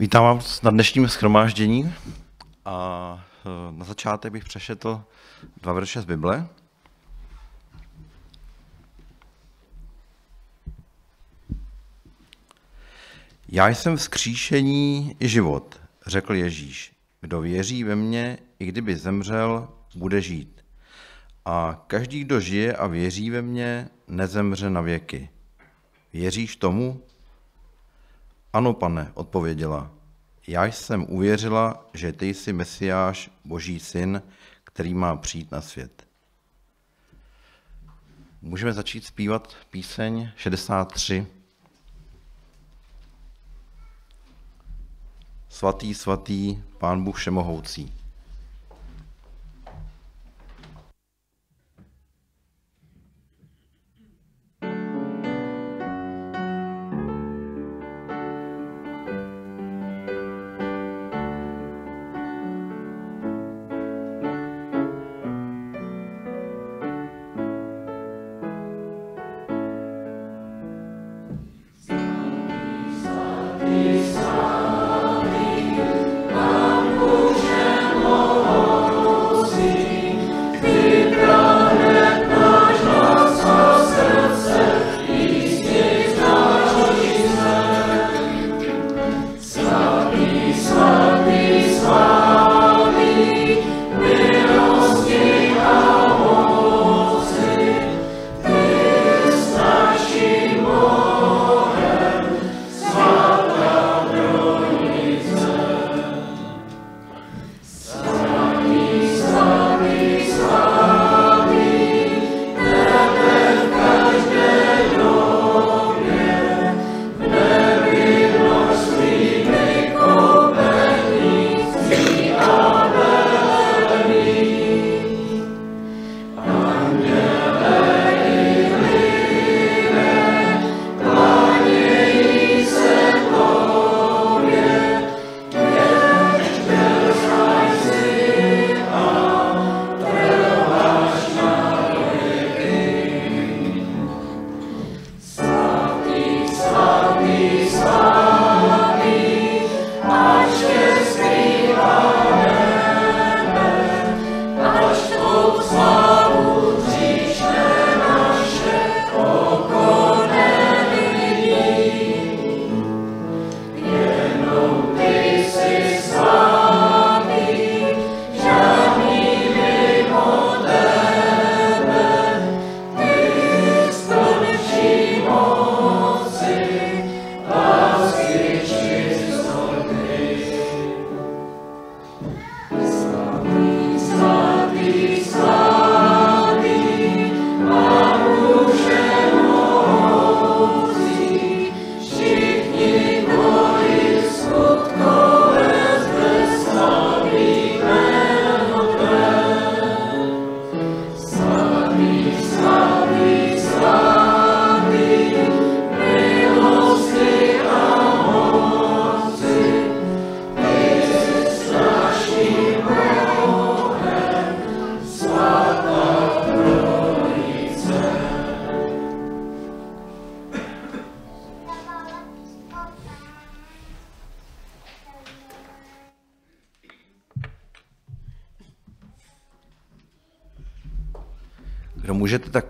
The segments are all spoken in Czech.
Vítám vás na dnešním schromáždění a eh, na začátek bych přešetl dva verše z Bible. Já jsem vzkříšení i život, řekl Ježíš. Kdo věří ve mně, i kdyby zemřel, bude žít. A každý, kdo žije a věří ve mně, nezemře na věky. Věříš tomu? Ano, pane, odpověděla. Já jsem uvěřila, že ty jsi Mesiáš, Boží syn, který má přijít na svět. Můžeme začít zpívat píseň 63. Svatý, svatý, Pán Bůh všemohoucí.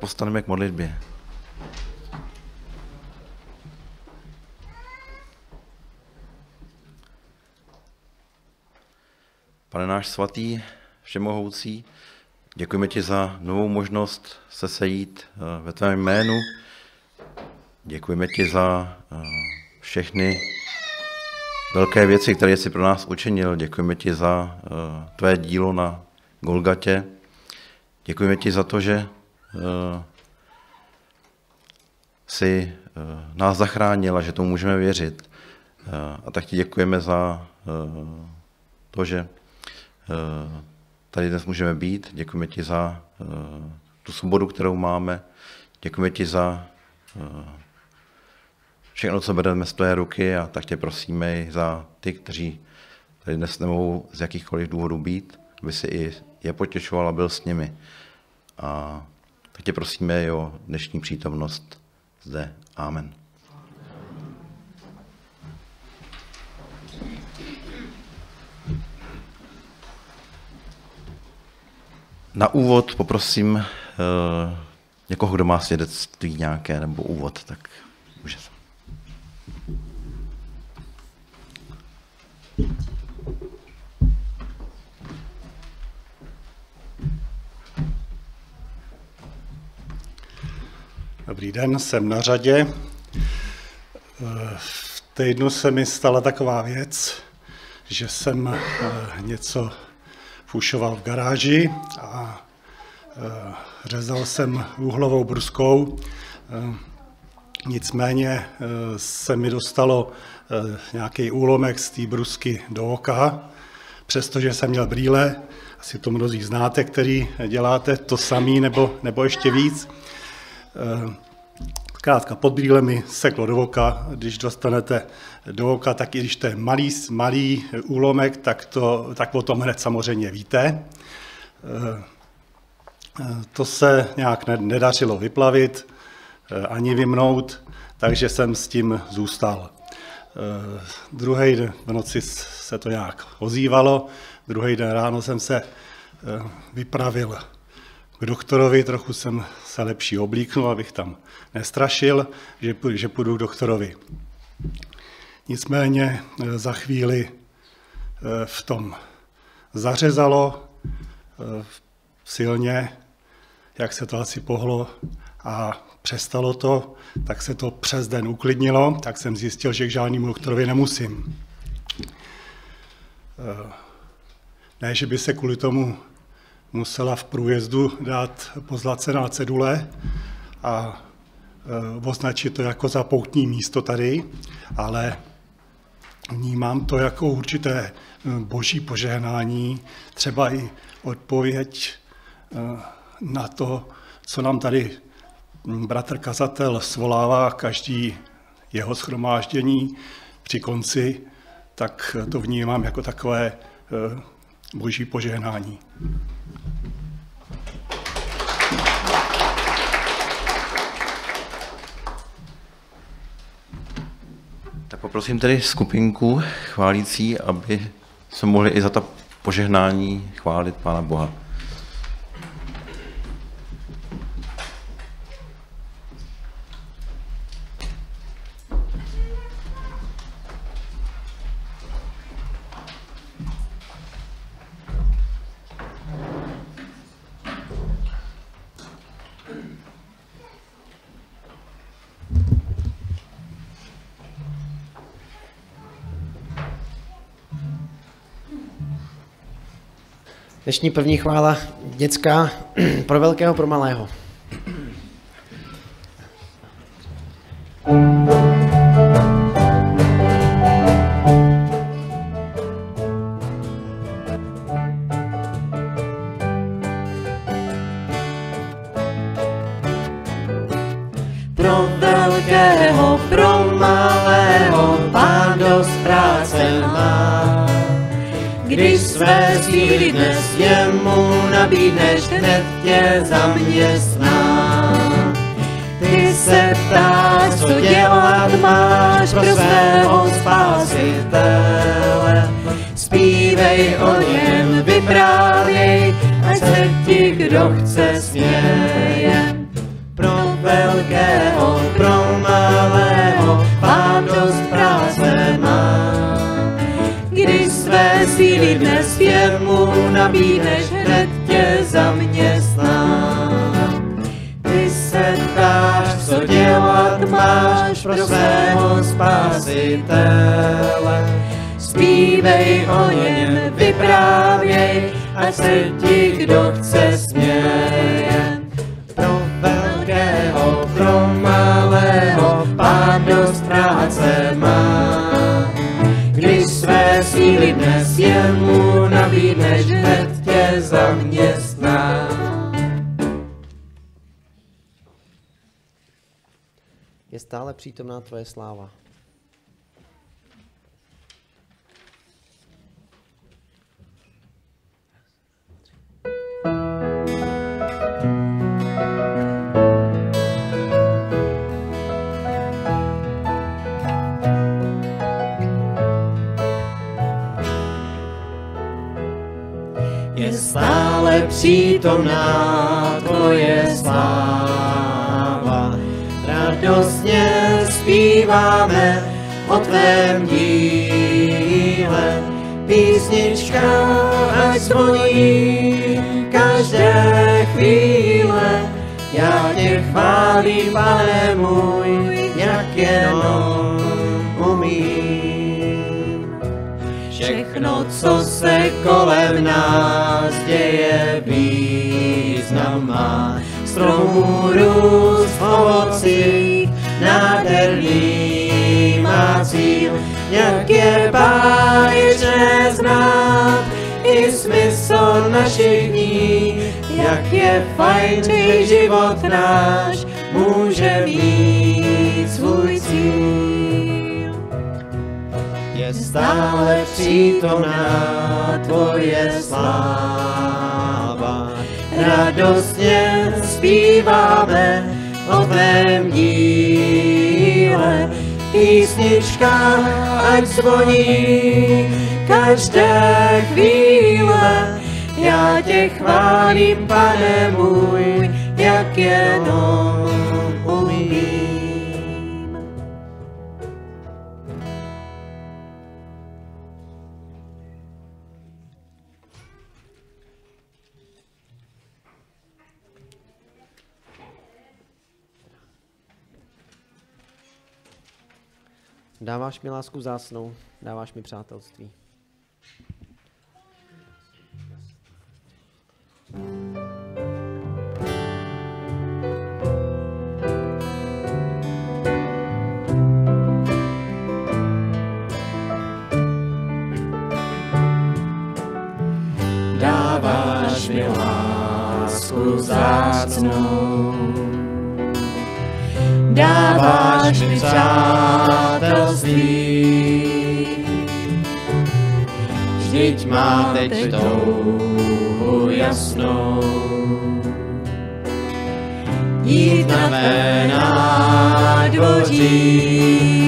Postaneme k modlitbě. Pane náš svatý, všemohoucí, děkujeme ti za novou možnost se sejít eh, ve tvém jménu. Děkujeme ti za eh, všechny velké věci, které jsi pro nás učinil. Děkujeme ti za eh, tvé dílo na Golgatě. Děkujeme ti za to, že si nás zachránil a že tomu můžeme věřit. A tak ti děkujeme za to, že tady dnes můžeme být. Děkujeme ti za tu svobodu, kterou máme. Děkujeme ti za všechno, co bereme z tvé ruky a tak tě prosíme i za ty, kteří tady dnes nemohou z jakýchkoliv důvodů být, aby si i je potěšoval a byl s nimi. A tak tě prosíme o dnešní přítomnost zde. Amen. Na úvod poprosím uh, někoho, kdo má svědectví nějaké nebo úvod, tak může. Dobrý den, jsem na řadě. V týdnu se mi stala taková věc, že jsem eh, něco fušoval v garáži a eh, řezal jsem úhlovou bruskou. Eh, nicméně se mi dostalo nějaký úlomek z té brusky do oka, přestože jsem měl brýle, asi to mnozí znáte, který děláte to samý nebo, nebo ještě víc. Zkrátka pod brýlemi seklo do oka, když dostanete do oka, tak i když to je malý, malý úlomek, tak, to, tak o tom hned samozřejmě víte. Eh, to se nějak nedařilo vyplavit, eh, ani vymnout, takže jsem s tím zůstal. Eh, druhý den v noci se to nějak ozývalo, druhý den ráno jsem se vypravil k doktorovi, trochu jsem se lepší oblíknul, abych tam nestrašil, že, že půjdu k doktorovi. Nicméně eh, za chvíli eh, v tom zařezalo eh, silně, jak se to asi pohlo a přestalo to, tak se to přes den uklidnilo, tak jsem zjistil, že k žádnému doktorovi nemusím. Ne, že by se kvůli tomu musela v průjezdu dát pozlacená cedule a e, označit to jako za poutní místo tady, ale vnímám to jako určité e, boží požehnání, třeba i odpověď e, na to, co nám tady bratr kazatel svolává každý jeho schromáždění při konci, tak to vnímám jako takové boží požehnání. Tak poprosím tedy skupinku chválící, aby se mohli i za ta požehnání chválit Pána Boha. Dnešní první chvála dětská pro velkého, pro malého. Síly dnes jemu nabídneš, hned tě zaměstná. Je stále přítomná tvoje sláva. Stále přítomná tvoje sláva. Radostně zpíváme o tvém díle, písnička ať zvoní každé chvíle. Já tě chválím, pane můj, jak jenom umím. Všechno, co se kolem nás děje, význam má. Stromů růst v ovocích, nádherný má cíl, jak je báječné znát, i smysl našich dní, jak je fajn, že život náš může mít svůj cíl. Stále přítomná tvoje sláva, radostně zpíváme o tvém díle. Písnička ať zvoní každé chvíle, já tě chválím, pane můj, jak jenom Dáváš mi lásku zásnou, dáváš mi přátelství. dáváš mi lásku vzácnou. Dáváš mi přátelství, má teď touhu jasnou. Jít na tvé nádvoří,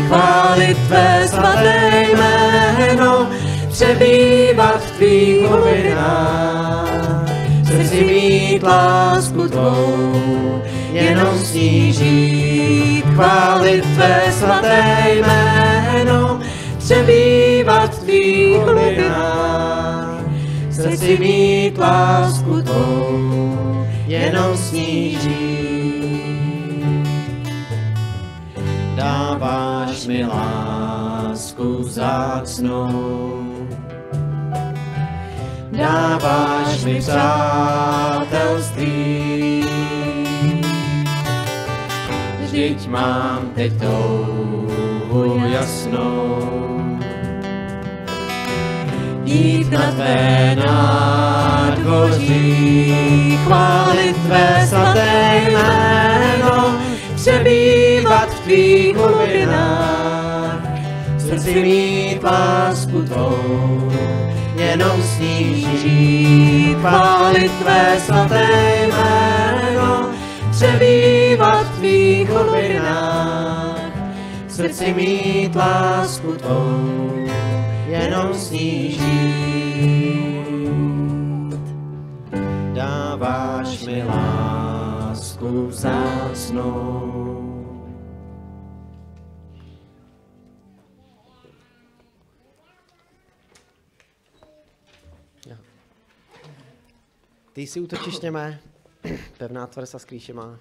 chválit tvé svaté jméno, přebývat v tvých hlubinách, v srdci mít lásku tvou, jenom snížit, chválit tvé svaté jméno, přebývat v tvých hlubinách, v srdci mít lásku tvou, jenom snížit. Dáváš mi lásku vzácnou, dáváš mi přátelství. Vždyť mám teď touhu jasnou, jít na tvé nádvoří, chválit tvé svaté jméno, přebývat v tvých hlubinách, srdci mít lásku tvou, jenom sníží, chválit tvé svaté jméno, přebývat v tvých hlubinách, srdci mít lásku tvou, jenom snížit. Dáváš mi lásku vzácnou. Ty jsi útočiště mé, pevná tvrz a skrýše má.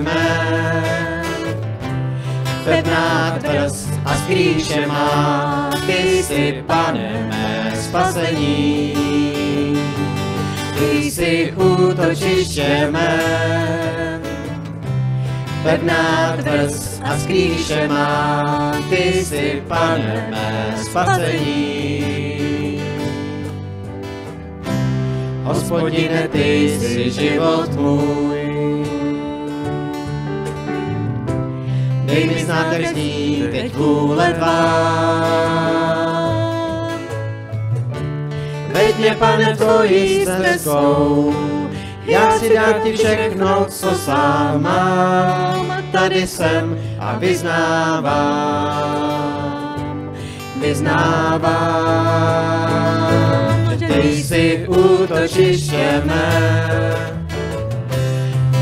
Mé, pevná tvrz a skrýše má, ty jsi pane mé spasení. Ty jsi útočiště mé, pevná tvrz a skrýše má, ty jsi pane mé spasení. Hospodine, ty jsi život můj. Zní teď vůle tvá. Veď mě, pane, tvojí stezkou, já si dám ti všechno, co sám mám, tady jsem a vyznávám, vyznávám, že ty jsi útočiště mé,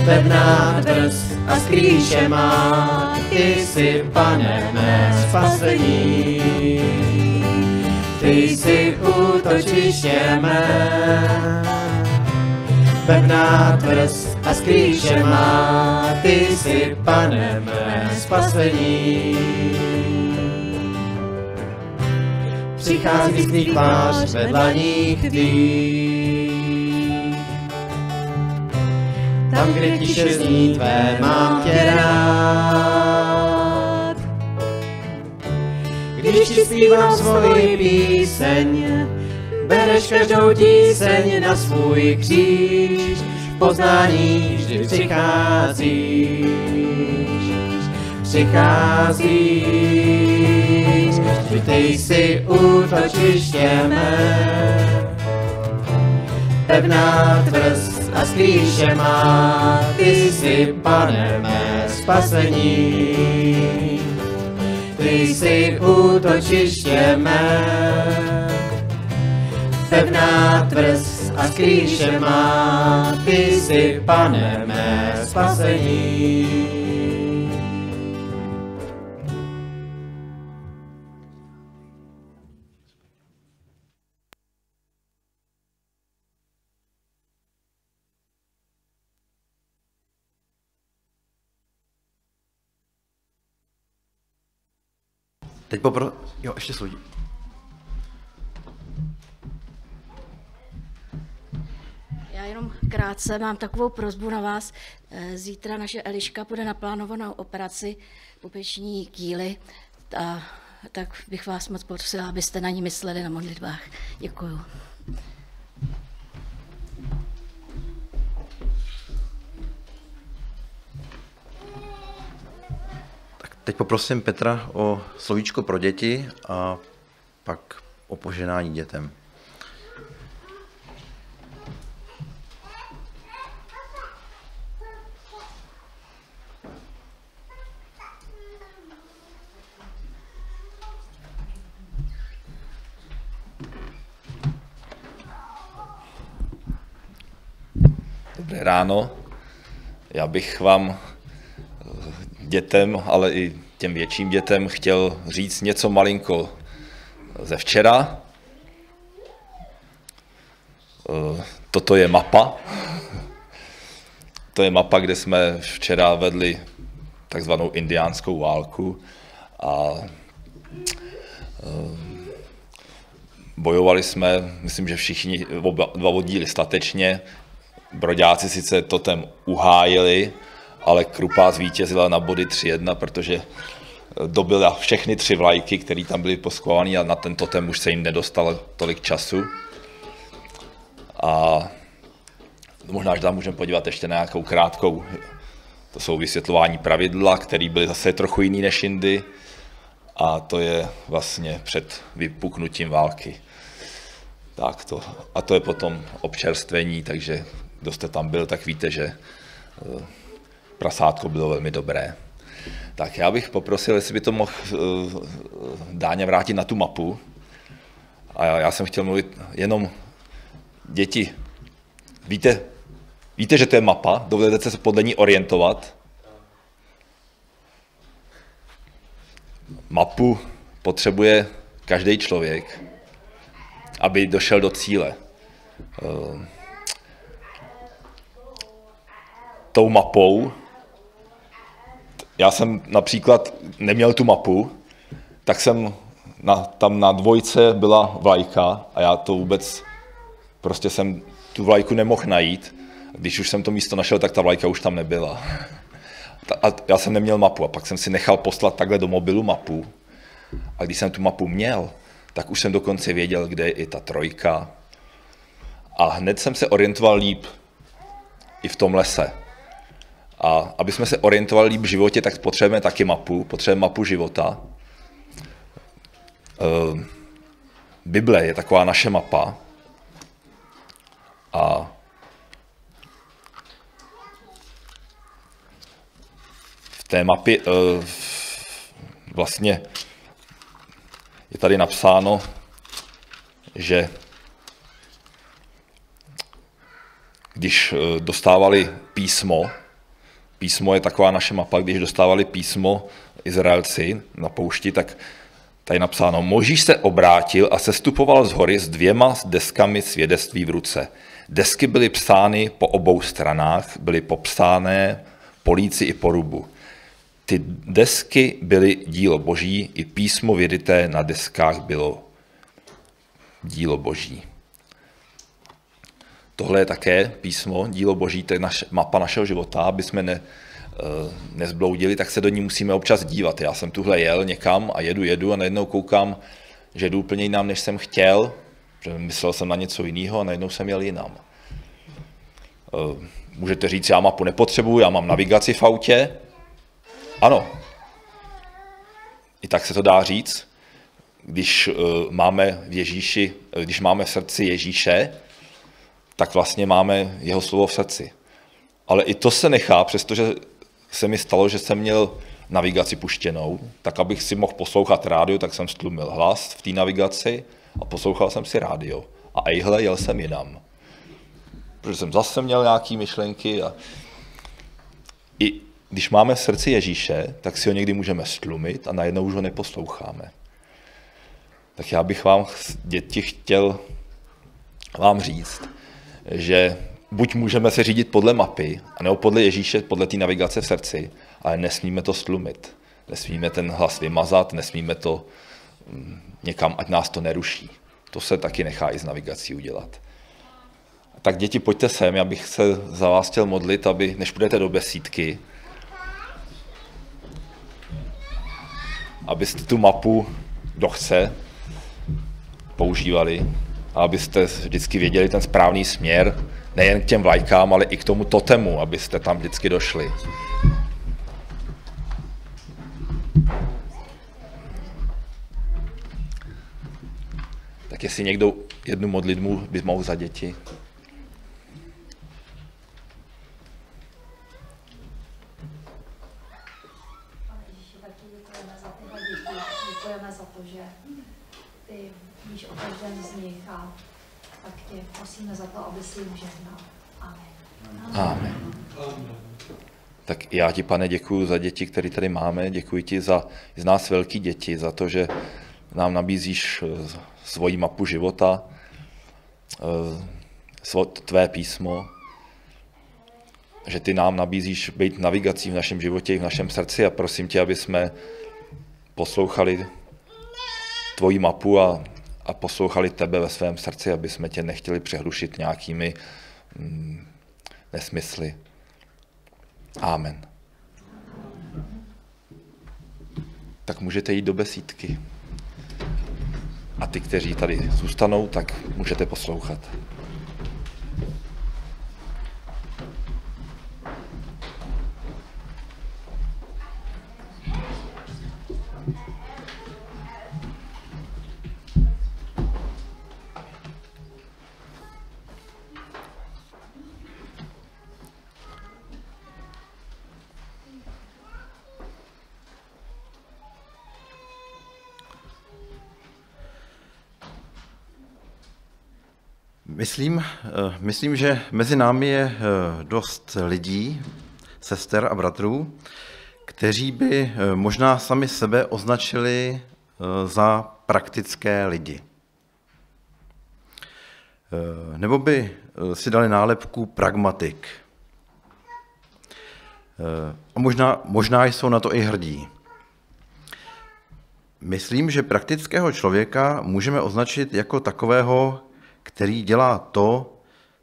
pevná tvrz a skrýše má, ty jsi, pane, mé spasení. Ty jsi útočiště mé, pevná tvrz a skrýše má, ty jsi, pane, mé spasení. Přichází z tvých tvář ve dlaních tvých, tam, kde tiše zní tvé, mám tě rád. Když ti zpívám svoji píseň, bereš každou tíseň na svůj kříž, poznání vždy přicházíš, přicházíš, vždy ty jsi útočiště mé, pevná tvrz a skrýše má, ty jsi, pane, mé spasení. Ty jsi útočiště mé, pevná tvrz a skrýše má, ty jsi, pane, mé spasení. Teď popro... Jo, ještě složí. Já jenom krátce mám takovou prozbu na vás. Eh, Zítra naše Eliška bude na plánovanou operaci pupeční kýly, a tak bych vás moc prosila, abyste na ní mysleli na modlitbách. Děkuju. Teď poprosím Petra o slovíčko pro děti a pak o poženání dětem. Dobré ráno. Já bych vám dětem, ale i těm větším dětem chtěl říct něco malinko ze včera. Eh, Toto je mapa. To je mapa, kde jsme včera vedli takzvanou indiánskou válku a eh, bojovali jsme, myslím, že všichni oba, dva oddíly statečně, Broďáci sice totem uhájili, ale Krupa zvítězila na body 3-1, protože dobila všechny tři vlajky, které tam byly poskované a na ten totem už se jim nedostalo tolik času. A možná, že tam můžeme podívat ještě na nějakou krátkou, to jsou vysvětlování pravidla, které byly zase trochu jiný než jindy a to je vlastně před vypuknutím války. Tak to, a to je potom občerstvení, takže kdo jste tam byl, tak víte, že eh, prasátko bylo velmi dobré. Tak já bych poprosil, jestli by to mohl eh, Dáně vrátit na tu mapu. A já, jsem chtěl mluvit jenom děti. Víte, víte, že to je mapa? Dovedete se podle ní orientovat? Mapu potřebuje každý člověk, aby došel do cíle. Eh, tou mapou. Já jsem například neměl tu mapu, tak jsem na, tam na dvojce byla vlajka a já to vůbec, prostě jsem tu vlajku nemohl najít. Když už jsem to místo našel, tak ta vlajka už tam nebyla. A já jsem neměl mapu a pak jsem si nechal poslat takhle do mobilu mapu. A když jsem tu mapu měl, tak už jsem dokonce věděl, kde je i ta trojka. A hned jsem se orientoval líp i v tom lese. A aby jsme se orientovali líp v životě, tak potřebujeme taky mapu, potřebujeme mapu života. Eh, Bible je taková naše mapa. A v té mapě eh, vlastně je tady napsáno, že když eh, dostávali písmo, písmo je taková naše mapa, když dostávali písmo Izraelci na poušti, tak tady napsáno, Možíš se obrátil a sestupoval z hory s dvěma deskami svědectví v ruce. Desky byly psány po obou stranách, byly popsáné po líci i po rubu. Ty desky byly dílo boží, i písmo vědité na deskách bylo dílo boží. Tohle je také písmo, dílo boží, to je naše, mapa našeho života, aby jsme ne, eh, nezbloudili, tak se do ní musíme občas dívat. Já jsem tuhle jel někam a jedu, jedu a najednou koukám, že jdu úplně jinam, než jsem chtěl, že myslel jsem na něco jiného a najednou jsem jel jinam. Eh, můžete říct, já mapu nepotřebuji, já mám navigaci v autě. Ano, i tak se to dá říct, když eh, máme v Ježíši, když máme v srdci Ježíše, tak vlastně máme jeho slovo v srdci. Ale i to se nechá, přestože se mi stalo, že jsem měl navigaci puštěnou, tak abych si mohl poslouchat rádio, tak jsem stlumil hlas v té navigaci a poslouchal jsem si rádio. A ejhle, jel jsem jinam. Protože jsem zase měl nějaké myšlenky a i když máme v srdci Ježíše, tak si ho někdy můžeme stlumit a najednou už ho neposloucháme. Tak já bych vám, děti, chtěl vám říct, že buď můžeme se řídit podle mapy, anebo podle Ježíše, podle té navigace v srdci, ale nesmíme to stlumit. Nesmíme ten hlas vymazat, nesmíme to mm, někam, ať nás to neruší. To se taky nechá i z navigací udělat. Tak děti, pojďte sem, já bych se za vás chtěl modlit, aby, než půjdete do besídky, abyste tu mapu, kdo chce, používali abyste vždycky věděli ten správný směr, nejen k těm vlajkám, ale i k tomu totemu, abyste tam vždycky došli. Tak jestli někdo jednu modlitbu by mohl za děti. Prosíme za to, aby si jim žehnal. Amen. Amen. Tak já ti, pane, děkuji za děti, které tady máme. Děkuji ti za z nás velký děti, za to, že nám nabízíš eh, svoji mapu života, eh, tvé písmo, že ty nám nabízíš být navigací v našem životě i v našem srdci a prosím tě, aby jsme poslouchali tvoji mapu a, a poslouchali tebe ve svém srdci, aby jsme tě nechtěli přehlušit nějakými mm, nesmysly. Amen. Tak můžete jít do besídky. A ty, kteří tady zůstanou, tak můžete poslouchat. Myslím, eh, myslím, že mezi námi je eh, dost lidí, sester a bratrů, kteří by eh, možná sami sebe označili za praktické lidi. Nebo by si dali nálepku pragmatik. A možná, možná jsou na to i hrdí. Myslím, že praktického člověka můžeme označit jako takového, který dělá to,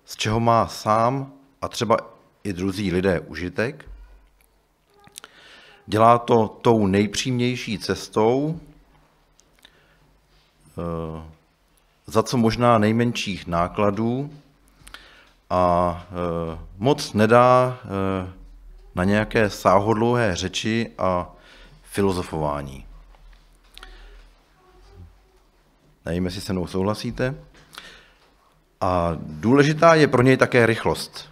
z čeho má sám a třeba i druzí lidé užitek. Dělá to tou nejpřímější cestou, eh, za co možná nejmenších nákladů a eh, moc nedá eh, na nějaké sáhodlouhé řeči a filozofování. Nevím, jestli se mnou souhlasíte. A důležitá je pro něj také rychlost.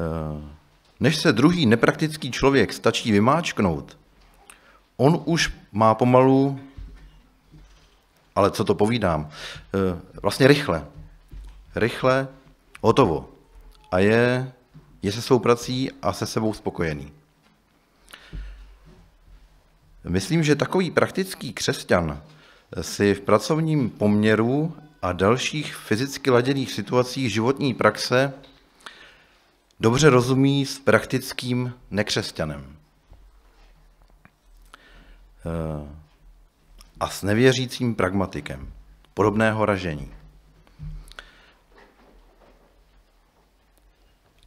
Eh, než se druhý nepraktický člověk stačí vymáčknout, on už má pomalu, ale co to povídám, eh, vlastně rychle. Rychle, hotovo. A je, je se svou prací a se sebou spokojený. Myslím, že takový praktický křesťan si v pracovním poměru a dalších fyzicky laděných situacích životní praxe dobře rozumí s praktickým nekřesťanem. Eh, a s nevěřícím pragmatikem podobného ražení.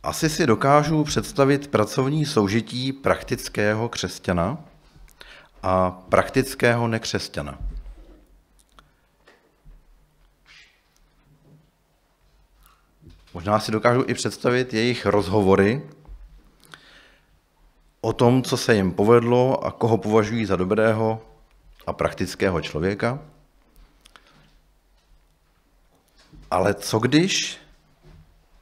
Asi si dokážu představit pracovní soužití praktického křesťana a praktického nekřesťana. Možná si dokážu i představit jejich rozhovory o tom, co se jim povedlo a koho považují za dobrého a praktického člověka. Ale co když,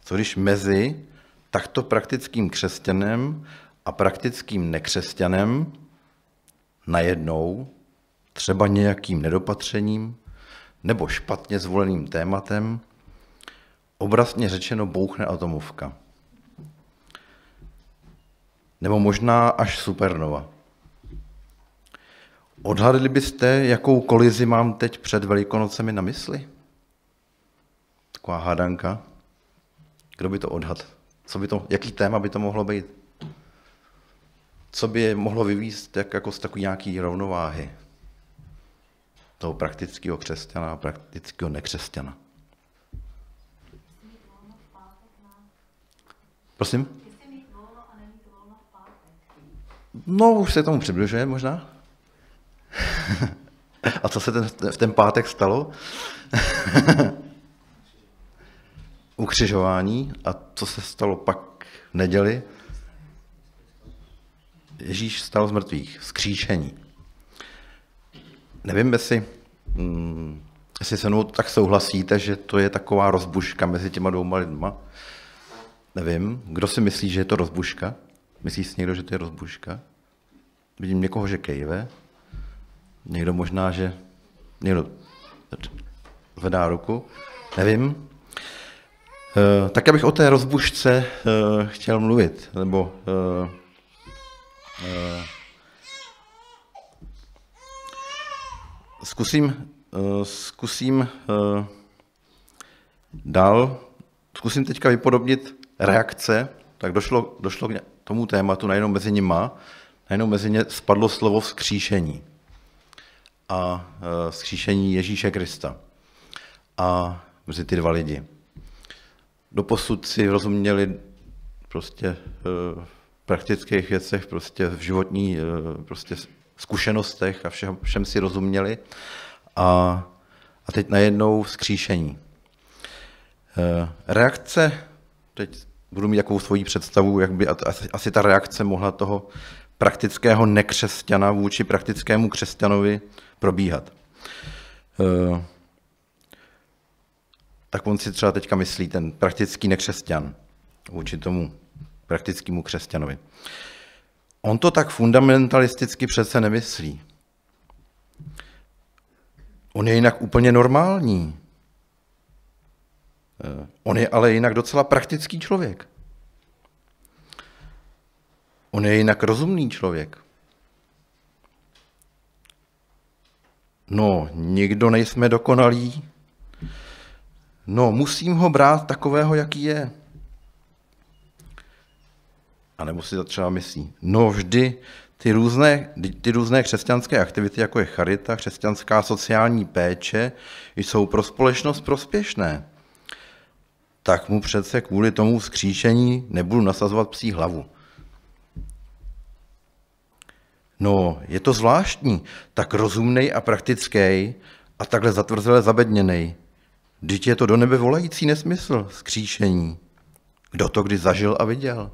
co když mezi takto praktickým křesťanem a praktickým nekřesťanem najednou, třeba nějakým nedopatřením nebo špatně zvoleným tématem, obrazně řečeno bouchne atomovka. Nebo možná až supernova. Odhadli byste, jakou kolizi mám teď před Velikonocemi na mysli? Taková hádanka. Kdo by to odhad? Co by to, jaký téma by to mohlo být? Co by je mohlo vyvíst jak, jako z takové nějaké rovnováhy? Toho praktického křesťana a praktického nekřesťana. Prosím? No, už se tomu přibližuje možná. A co se ten, v ten pátek stalo? Ukřižování. A co se stalo pak v neděli? Ježíš stal z mrtvých, vzkříšení. Nevím, jestli, mm, jestli se mnou tak souhlasíte, že to je taková rozbuška mezi těma dvouma lidma. Nevím, kdo si myslí, že je to rozbuška? Myslí si někdo, že to je rozbuška? Vidím někoho, že kejve. Někdo možná, že někdo zvedá ruku. Nevím. E, tak abych o té rozbušce e, chtěl mluvit, nebo e, e, zkusím, zkusím dál, zkusím teďka vypodobnit reakce, tak došlo, došlo k tomu tématu, najednou mezi nima, najednou mezi ně spadlo slovo vzkříšení. A e, vzkříšení Ježíše Krista. A mezi ty dva lidi. Doposud si rozuměli prostě e, v praktických věcech, prostě v životní e, prostě zkušenostech a všem, všem si rozuměli. A, a teď najednou vzkříšení. Reakce teď budu mít jakou svoji představu, jak by asi, ta reakce mohla toho praktického nekřesťana vůči praktickému křesťanovi probíhat. E, tak on si třeba teďka myslí, ten praktický nekřesťan vůči tomu praktickému křesťanovi. On to tak fundamentalisticky přece nemyslí. On je jinak úplně normální. Eh, on je ale jinak docela praktický člověk. On je jinak rozumný člověk. No, nikdo nejsme dokonalí. No, musím ho brát takového, jaký je. A nebo si to třeba myslí. No, vždy ty různé, ty různé křesťanské aktivity, jako je charita, křesťanská sociální péče, jsou pro společnost prospěšné tak mu přece kvůli tomu vzkříšení nebudu nasazovat psí hlavu. No, je to zvláštní, tak rozumnej a praktický a takhle zatvrzele zabedněný. Vždyť je to do nebe volající nesmysl, skříšení. Kdo to kdy zažil a viděl?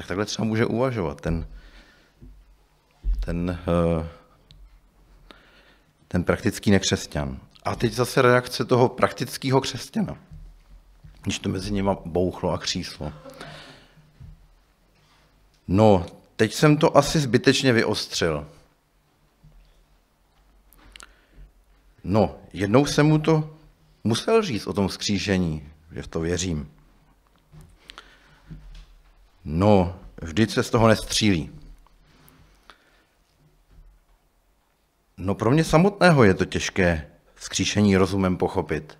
tak takhle třeba může uvažovat ten, ten, eh, ten praktický nekřesťan. A teď zase reakce toho praktického křesťana, když to mezi nimi bouchlo a kříslo. No, teď jsem to asi zbytečně vyostřil. No, jednou jsem mu to musel říct o tom vzkříšení, že v to věřím. No, vždyť se z toho nestřílí. No pro mě samotného je to těžké vzkříšení rozumem pochopit.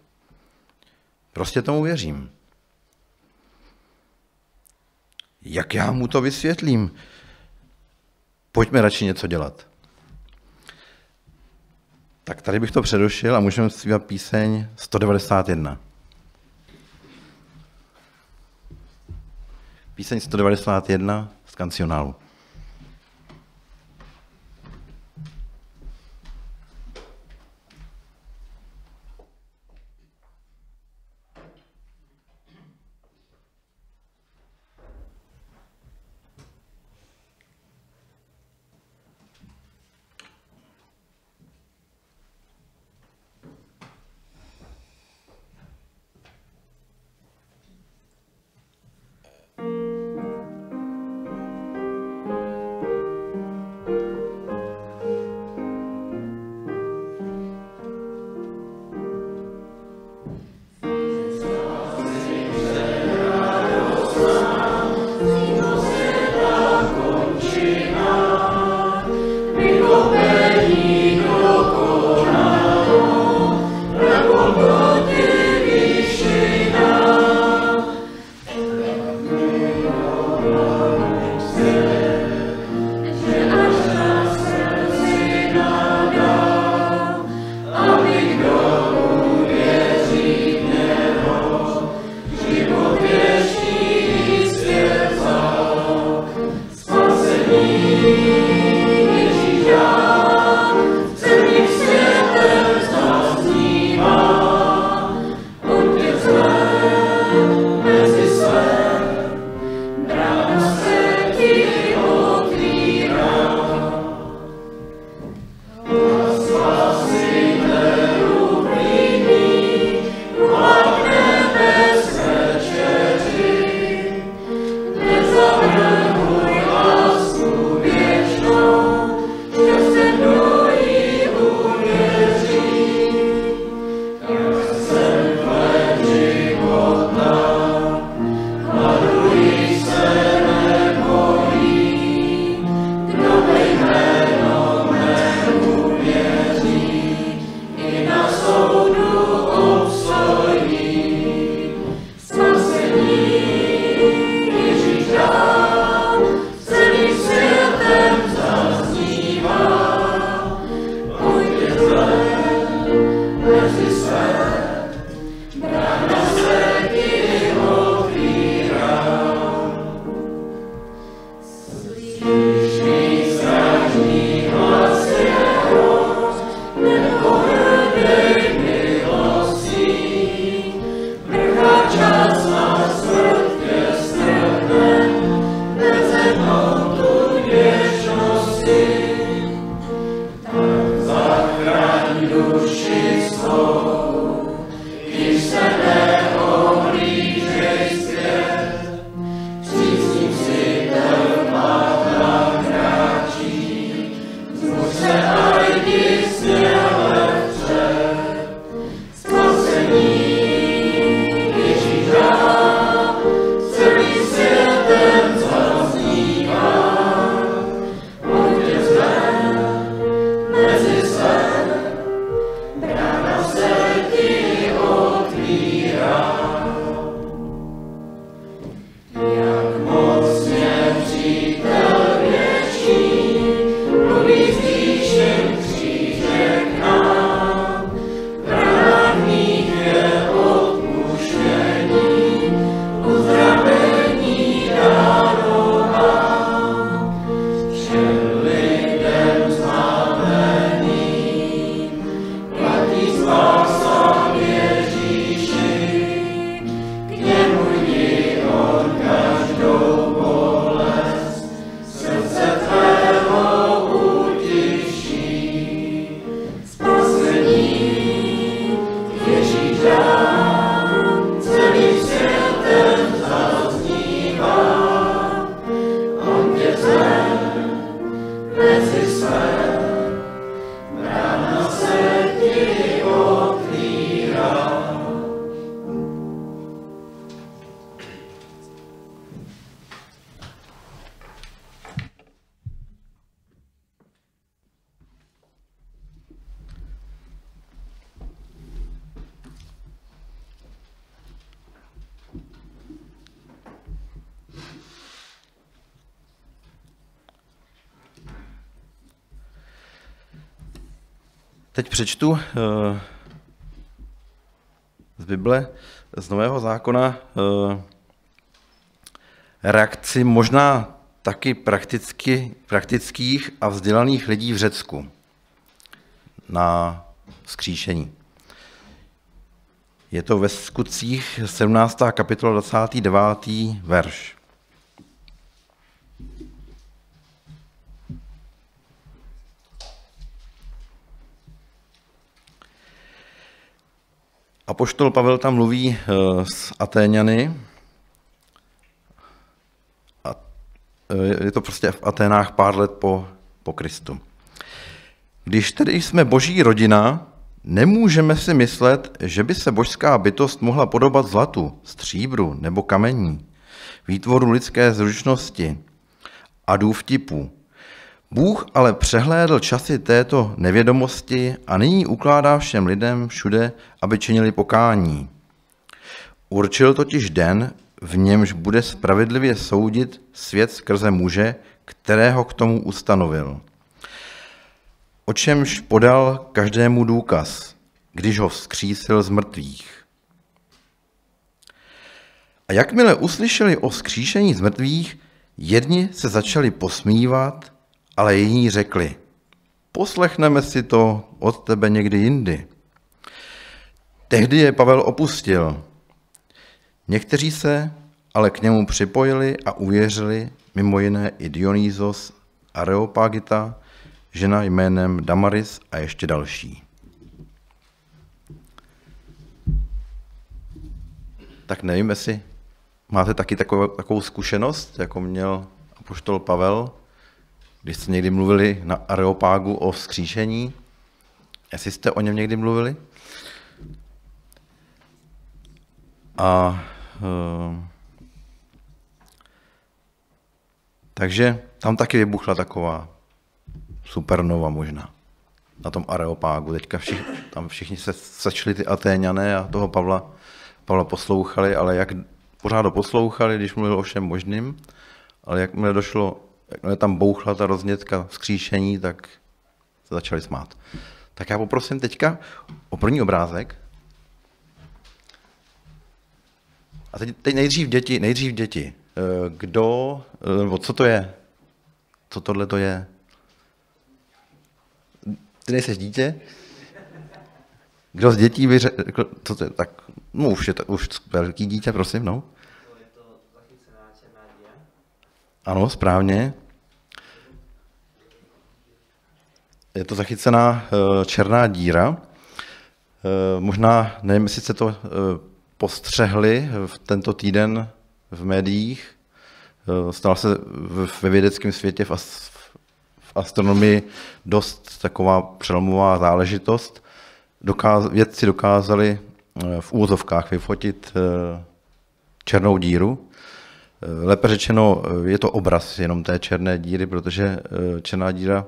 Prostě tomu věřím. Jak já mu to vysvětlím? Pojďme radši něco dělat. Tak tady bych to předošel a můžeme zpívat píseň 191. Píseň 191 z kancionálu. Teď přečtu eh, z Bible, z Nového zákona, eh, reakci možná taky prakticky, praktických a vzdělaných lidí v Řecku na skříšení. Je to ve skutcích 17. kapitola 29. verš. Apoštol Pavel tam mluví eh, s Atéňany. A eh, je to prostě v Aténách pár let po, po Kristu. Když tedy jsme boží rodina, nemůžeme si myslet, že by se božská bytost mohla podobat zlatu, stříbru nebo kamení, výtvoru lidské zručnosti a důvtipu. Bůh ale přehlédl časy této nevědomosti a nyní ukládá všem lidem všude, aby činili pokání. Určil totiž den, v němž bude spravedlivě soudit svět skrze muže, kterého k tomu ustanovil o čemž podal každému důkaz, když ho vzkřísil z mrtvých. A jakmile uslyšeli o vzkříšení z mrtvých, jedni se začali posmívat, ale jiní řekli, poslechneme si to od tebe někdy jindy. Tehdy je Pavel opustil. Někteří se ale k němu připojili a uvěřili, mimo jiné i Dionýzos, Areopagita, žena jménem Damaris a ještě další. Tak nevím, jestli máte taky takovou, takovou zkušenost, jako měl apoštol Pavel, když jste někdy mluvili na Areopágu o vzkříšení. Jestli jste o něm někdy mluvili? A e, takže tam taky vybuchla taková supernova možná na tom Areopágu. Teďka všichni, tam všichni se sečli ty Atéňané a toho Pavla, Pavla poslouchali, ale jak pořád poslouchali, když mluvil o všem možným, ale jakmile došlo, jakmile tam bouchla ta roznětka vzkříšení, tak se začali smát. Tak já poprosím teďka o první obrázek. A teď, teď nejdřív děti, nejdřív děti. Eh, kdo, eh, nebo co to je? Co tohle to je? Ty nejseš dítě? Kdo z dětí by řekl, co to je, tak, no už je to už velký dítě, prosím, no. Ano, správně. Je to zachycená eh, černá díra. Eh, možná, nevím, jestli jste to eh, postřehli v tento týden v médiích. Stala se ve vědeckém světě v astronomii dost taková přelomová záležitost. Vědci dokázali v úvozovkách vyfotit černou díru. Eh, lépe řečeno, je to obraz jenom té černé díry, protože černá díra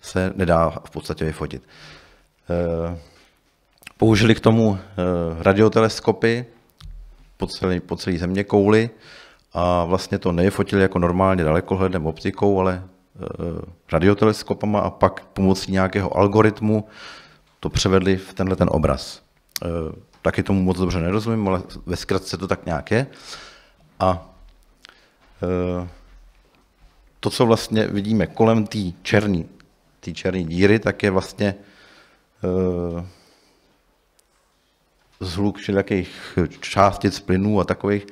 se nedá v podstatě vyfotit. Použili k tomu radioteleskopy po celé, po celé země kouly a vlastně to nevyfotili jako normálně dalekohledem optikou, ale Eh, radioteleskopama a pak pomocí nějakého algoritmu to převedli v tenhle ten obraz. Eh, taky tomu moc dobře nerozumím, ale ve zkratce to tak nějak je. A eh, to, co vlastně vidíme kolem té černé tý černý díry, tak je vlastně zhluk všelijakých částic, plynů a takových,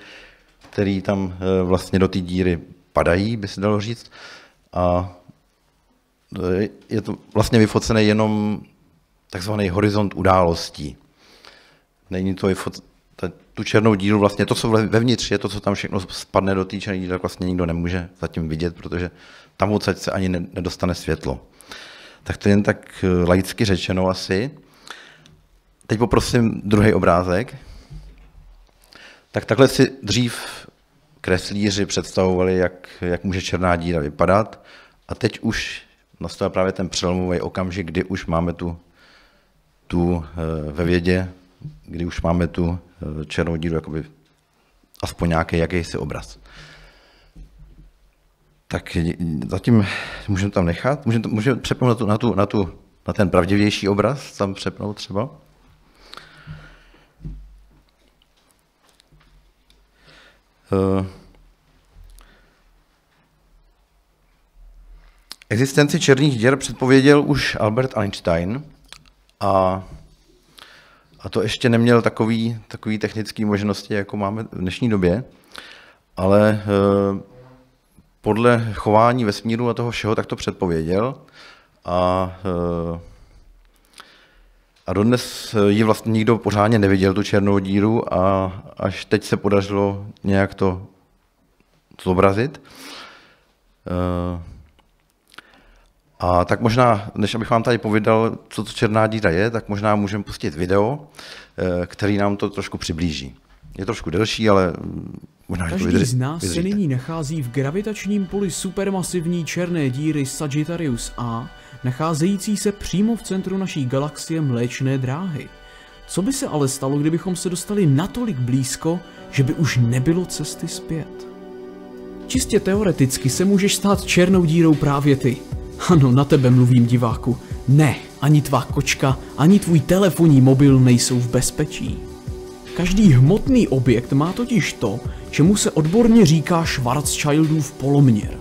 který tam vlastně do té díry padají, by se dalo říct a je to vlastně vyfocený jenom takzvaný horizont událostí. Není to vyfoc... tu černou díru, vlastně to, co vevnitř je, to, co tam všechno spadne do té černé díry, vlastně nikdo nemůže zatím vidět, protože tam odsaď se ani nedostane světlo. Tak to je jen tak e, laicky řečeno asi. Teď poprosím druhý obrázek. Tak takhle si dřív kreslíři představovali, jak, jak může černá díra vypadat. A teď už nastal právě ten přelomový okamžik, kdy už máme tu, tu eh, ve vědě, kdy už máme tu eh, černou díru, jakoby aspoň nějaký jakýsi obraz. Tak zatím můžeme tam nechat, můžeme, můžeme přepnout na tu, na tu, na tu na ten pravdivější obraz tam přepnout třeba. Uh, Existenci černých děr předpověděl už Albert Einstein a, a to ještě neměl takový, takový technický možnosti, jako máme v dnešní době, ale e, podle chování vesmíru a toho všeho tak to předpověděl a, e, a dodnes ji vlastně nikdo pořádně neviděl, tu černou díru a až teď se podařilo nějak to zobrazit. A tak možná, než abych vám tady povídal, co to černá díra je, tak možná můžeme pustit video, eh, který nám to trošku přiblíží. Je trošku delší, ale mm, možná, Každý to z nás vydržíte. se nyní nachází v gravitačním poli supermasivní černé díry Sagittarius A, nacházející se přímo v centru naší galaxie Mléčné dráhy. Co by se ale stalo, kdybychom se dostali natolik blízko, že by už nebylo cesty zpět? Čistě teoreticky se můžeš stát černou dírou právě ty. Ano, na tebe mluvím, diváku. Ne, ani tvá kočka, ani tvůj telefonní mobil nejsou v bezpečí. Každý hmotný objekt má totiž to, čemu se odborně říká Schwarzschildův poloměr.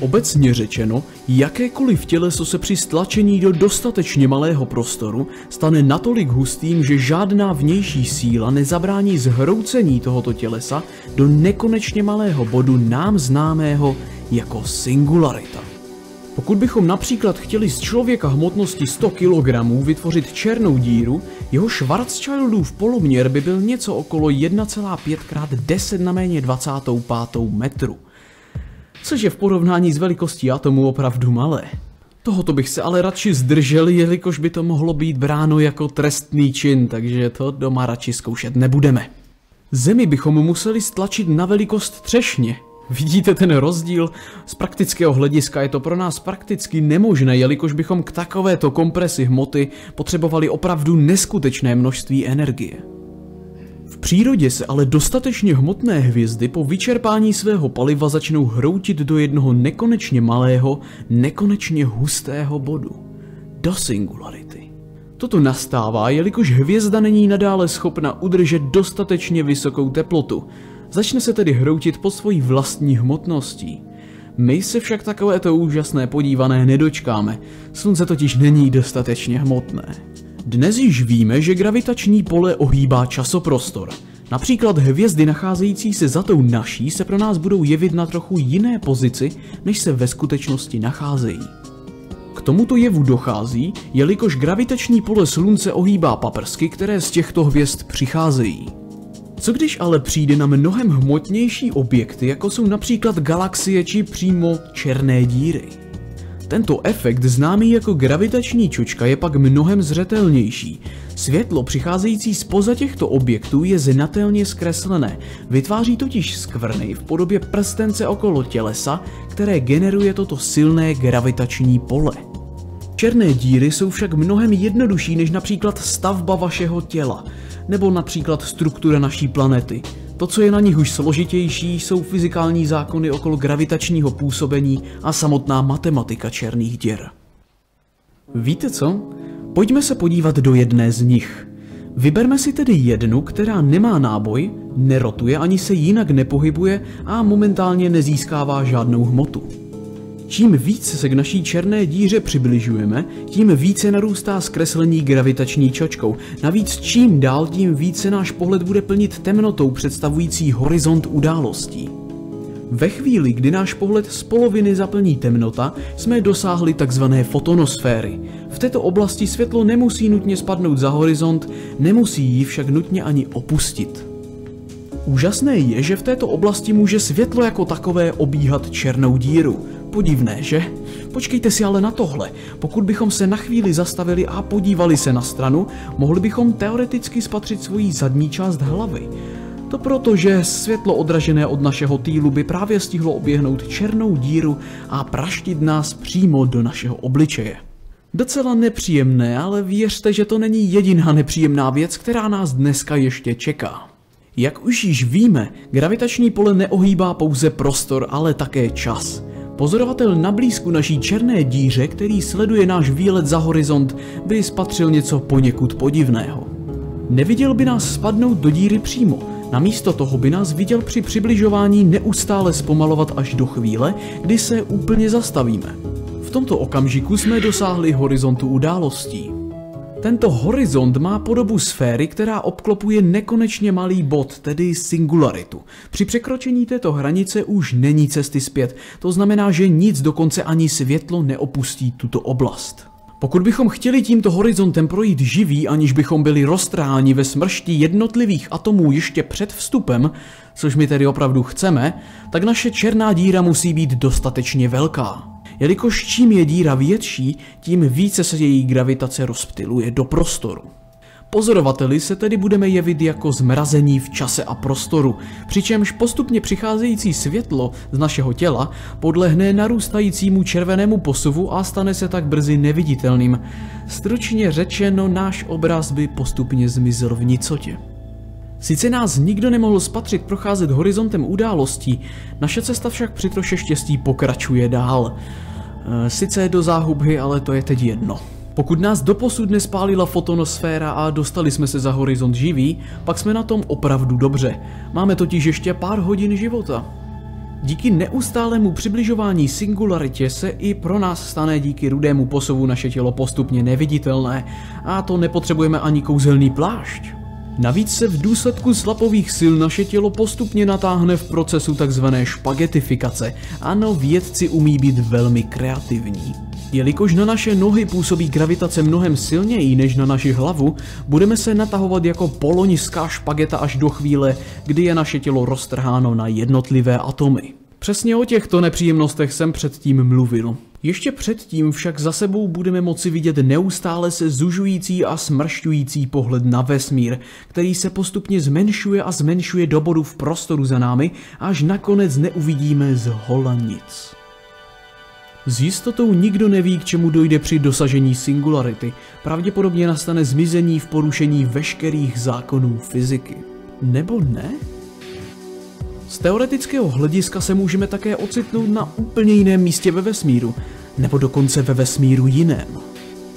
Obecně řečeno, jakékoliv těleso se při stlačení do dostatečně malého prostoru stane natolik hustým, že žádná vnější síla nezabrání zhroucení tohoto tělesa do nekonečně malého bodu nám známého jako singularita. Pokud bychom například chtěli z člověka hmotnosti 100 kg vytvořit černou díru, jeho Schwarzschildův poloměr by byl něco okolo 1,5 x 10 na méně 25 metru. Což je v porovnání s velikostí atomu opravdu malé. Tohoto bych se ale radši zdržel, jelikož by to mohlo být bráno jako trestný čin, takže to doma radši zkoušet nebudeme. Zemi bychom museli stlačit na velikost třešně, Vidíte ten rozdíl? Z praktického hlediska je to pro nás prakticky nemožné, jelikož bychom k takovéto kompresi hmoty potřebovali opravdu neskutečné množství energie. V přírodě se ale dostatečně hmotné hvězdy po vyčerpání svého paliva začnou hroutit do jednoho nekonečně malého, nekonečně hustého bodu. Do singularity. Toto nastává, jelikož hvězda není nadále schopna udržet dostatečně vysokou teplotu, Začne se tedy hroutit pod svojí vlastní hmotností. My se však takovéto úžasné podívané nedočkáme, slunce totiž není dostatečně hmotné. Dnes již víme, že gravitační pole ohýbá časoprostor. Například hvězdy nacházející se za tou naší se pro nás budou jevit na trochu jiné pozici, než se ve skutečnosti nacházejí. K tomuto jevu dochází, jelikož gravitační pole slunce ohýbá paprsky, které z těchto hvězd přicházejí. Co když ale přijde na mnohem hmotnější objekty, jako jsou například galaxie či přímo černé díry? Tento efekt, známý jako gravitační čočka, je pak mnohem zřetelnější. Světlo přicházející spoza těchto objektů je znatelně zkreslené, vytváří totiž skvrny v podobě prstence okolo tělesa, které generuje toto silné gravitační pole. Černé díry jsou však mnohem jednodušší než například stavba vašeho těla, nebo například struktura naší planety. To, co je na nich už složitější, jsou fyzikální zákony okolo gravitačního působení a samotná matematika černých děr. Víte co? Pojďme se podívat do jedné z nich. Vyberme si tedy jednu, která nemá náboj, nerotuje ani se jinak nepohybuje a momentálně nezískává žádnou hmotu. Čím více se k naší černé díře přibližujeme, tím více narůstá zkreslení gravitační čočkou. Navíc čím dál, tím více náš pohled bude plnit temnotou představující horizont událostí. Ve chvíli, kdy náš pohled z poloviny zaplní temnota, jsme dosáhli takzvané fotonosféry. V této oblasti světlo nemusí nutně spadnout za horizont, nemusí ji však nutně ani opustit. Úžasné je, že v této oblasti může světlo jako takové obíhat černou díru. Podivné, že? Počkejte si ale na tohle. Pokud bychom se na chvíli zastavili a podívali se na stranu, mohli bychom teoreticky spatřit svoji zadní část hlavy. To proto, že světlo odražené od našeho týlu by právě stihlo oběhnout černou díru a praštit nás přímo do našeho obličeje. Docela nepříjemné, ale věřte, že to není jediná nepříjemná věc, která nás dneska ještě čeká. Jak už již víme, gravitační pole neohýbá pouze prostor, ale také čas. Pozorovatel na blízku naší černé díře, který sleduje náš výlet za horizont, by spatřil něco poněkud podivného. Neviděl by nás spadnout do díry přímo, namísto toho by nás viděl při přibližování neustále zpomalovat až do chvíle, kdy se úplně zastavíme. V tomto okamžiku jsme dosáhli horizontu událostí. Tento horizont má podobu sféry, která obklopuje nekonečně malý bod, tedy singularitu. Při překročení této hranice už není cesty zpět, to znamená, že nic dokonce ani světlo neopustí tuto oblast. Pokud bychom chtěli tímto horizontem projít živí, aniž bychom byli roztráni ve smršti jednotlivých atomů ještě před vstupem, což my tedy opravdu chceme, tak naše černá díra musí být dostatečně velká jelikož čím je díra větší, tím více se její gravitace rozptyluje do prostoru. Pozorovateli se tedy budeme jevit jako zmrazení v čase a prostoru, přičemž postupně přicházející světlo z našeho těla podlehne narůstajícímu červenému posuvu a stane se tak brzy neviditelným. Stručně řečeno, náš obraz by postupně zmizel v nicotě. Sice nás nikdo nemohl spatřit procházet horizontem událostí, naše cesta však při troše štěstí pokračuje dál. Eh, sice do záhuby, ale to je teď jedno. Pokud nás doposud nespálila fotonosféra a dostali jsme se za horizont živý, pak jsme na tom opravdu dobře. Máme totiž ještě pár hodin života. Díky neustálému přibližování singularitě se i pro nás stane díky rudému posovu naše tělo postupně neviditelné a to nepotřebujeme ani kouzelný plášť. Navíc se v důsledku slapových sil naše tělo postupně natáhne v procesu tzv. špagetifikace. Ano, vědci umí být velmi kreativní. Jelikož na naše nohy působí gravitace mnohem silněji než na naši hlavu, budeme se natahovat jako poloniská špageta až do chvíle, kdy je naše tělo roztrháno na jednotlivé atomy. Přesně o těchto nepříjemnostech jsem předtím mluvil. Ještě předtím však za sebou budeme moci vidět neustále se zužující a smršťující pohled na vesmír, který se postupně zmenšuje a zmenšuje do bodu v prostoru za námi, až nakonec neuvidíme z hola nic. S jistotou nikdo neví, k čemu dojde při dosažení singularity. Pravděpodobně nastane zmizení v porušení veškerých zákonů fyziky. Nebo ne? Z teoretického hlediska se můžeme také ocitnout na úplně jiném místě ve vesmíru, nebo dokonce ve vesmíru jiném.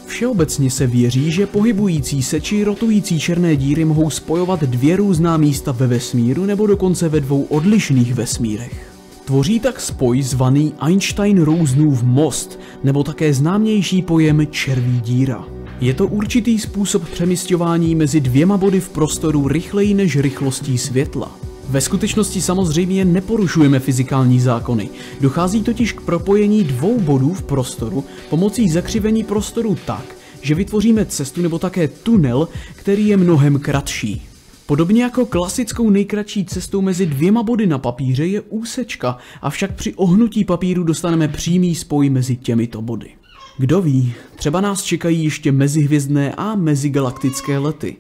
Všeobecně se věří, že pohybující se či rotující černé díry mohou spojovat dvě různá místa ve vesmíru nebo dokonce ve dvou odlišných vesmírech. Tvoří tak spoj zvaný Einstein-Rosenův most, nebo také známější pojem červí díra. Je to určitý způsob přemysťování mezi dvěma body v prostoru rychleji než rychlostí světla. Ve skutečnosti samozřejmě neporušujeme fyzikální zákony. Dochází totiž k propojení dvou bodů v prostoru pomocí zakřivení prostoru tak, že vytvoříme cestu nebo také tunel, který je mnohem kratší. Podobně jako klasickou nejkratší cestou mezi dvěma body na papíře je úsečka, avšak při ohnutí papíru dostaneme přímý spoj mezi těmito body. Kdo ví, třeba nás čekají ještě mezihvězdné a mezigalaktické lety.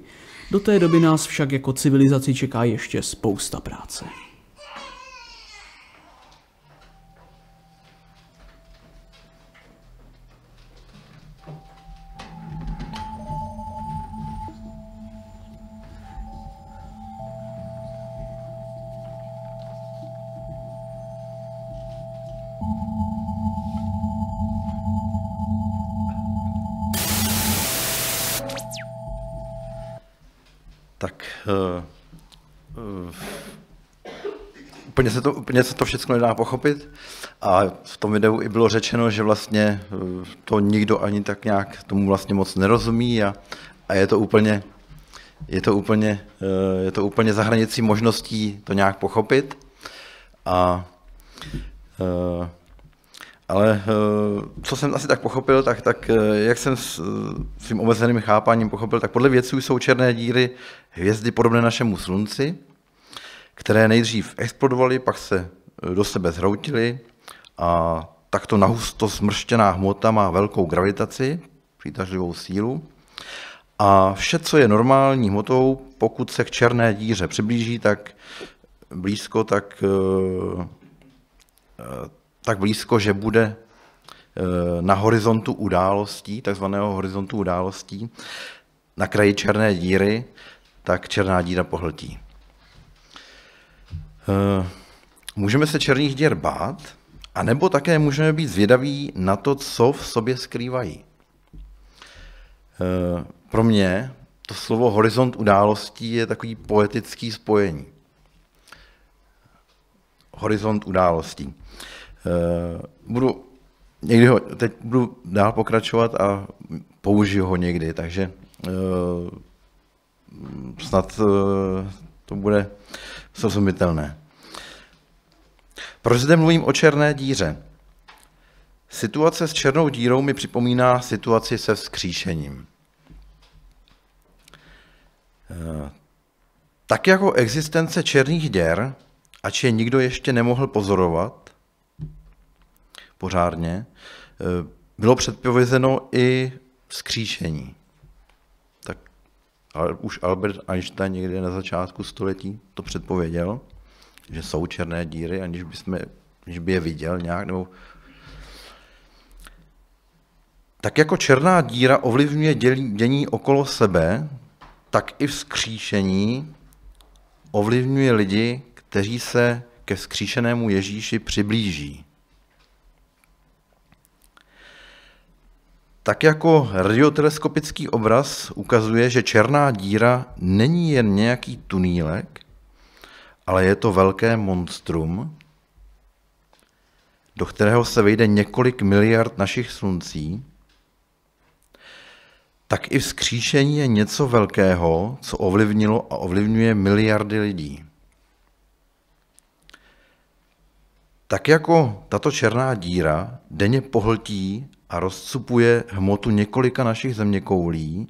Do té doby nás však jako civilizaci čeká ještě spousta práce. Tak uh, úplně, se to, úplně se to všechno nedá pochopit. A v tom videu i bylo řečeno, že vlastně uh, to nikdo ani tak nějak tomu vlastně moc nerozumí a, a je to úplně, je to úplně, je to úplně za hranicí možností to nějak pochopit. A ale eh, co jsem asi tak pochopil, tak, tak eh, jak jsem s svým omezeným chápáním pochopil, tak podle vědců jsou černé díry hvězdy podobné našemu slunci, které nejdřív explodovaly, pak se eh, do sebe zhroutily a takto nahusto smrštěná hmota má velkou gravitaci, přitažlivou sílu. A vše, co je normální hmotou, pokud se k černé díře přiblíží, tak blízko, tak tak blízko, že bude eh, na horizontu událostí, takzvaného horizontu událostí, na kraji černé díry, tak černá díra pohltí. Eh, můžeme se černých děr bát, A nebo také můžeme být zvědaví na to, co v sobě skrývají. Eh, pro mě to slovo horizont událostí je takový poetický spojení. Horizont událostí. Eh, budu, někdy ho, teď budu dál pokračovat a použiju ho někdy, takže eh, snad to bude srozumitelné. Proč zde mluvím o černé díře? Situace s černou dírou mi připomíná situaci se vzkříšením. Tak jako existence černých děr, ač je nikdo ještě nemohl pozorovat pořádně, bylo předpovězeno i vzkříšení. Tak už Albert Einstein někdy na začátku století to předpověděl, že jsou černé díry, aniž by, jsme, aniž by je viděl nějak, nebo tak jako černá díra ovlivňuje dění okolo sebe, tak i vzkříšení ovlivňuje lidi, kteří se ke vzkříšenému Ježíši přiblíží. Tak jako radioteleskopický obraz ukazuje, že černá díra není jen nějaký tunílek, ale je to velké monstrum, do kterého se vejde několik miliard našich sluncí, tak i vzkříšení je něco velkého, co ovlivnilo a ovlivňuje miliardy lidí. Tak jako tato černá díra denně pohltí a rozcupuje hmotu několika našich zeměkoulí,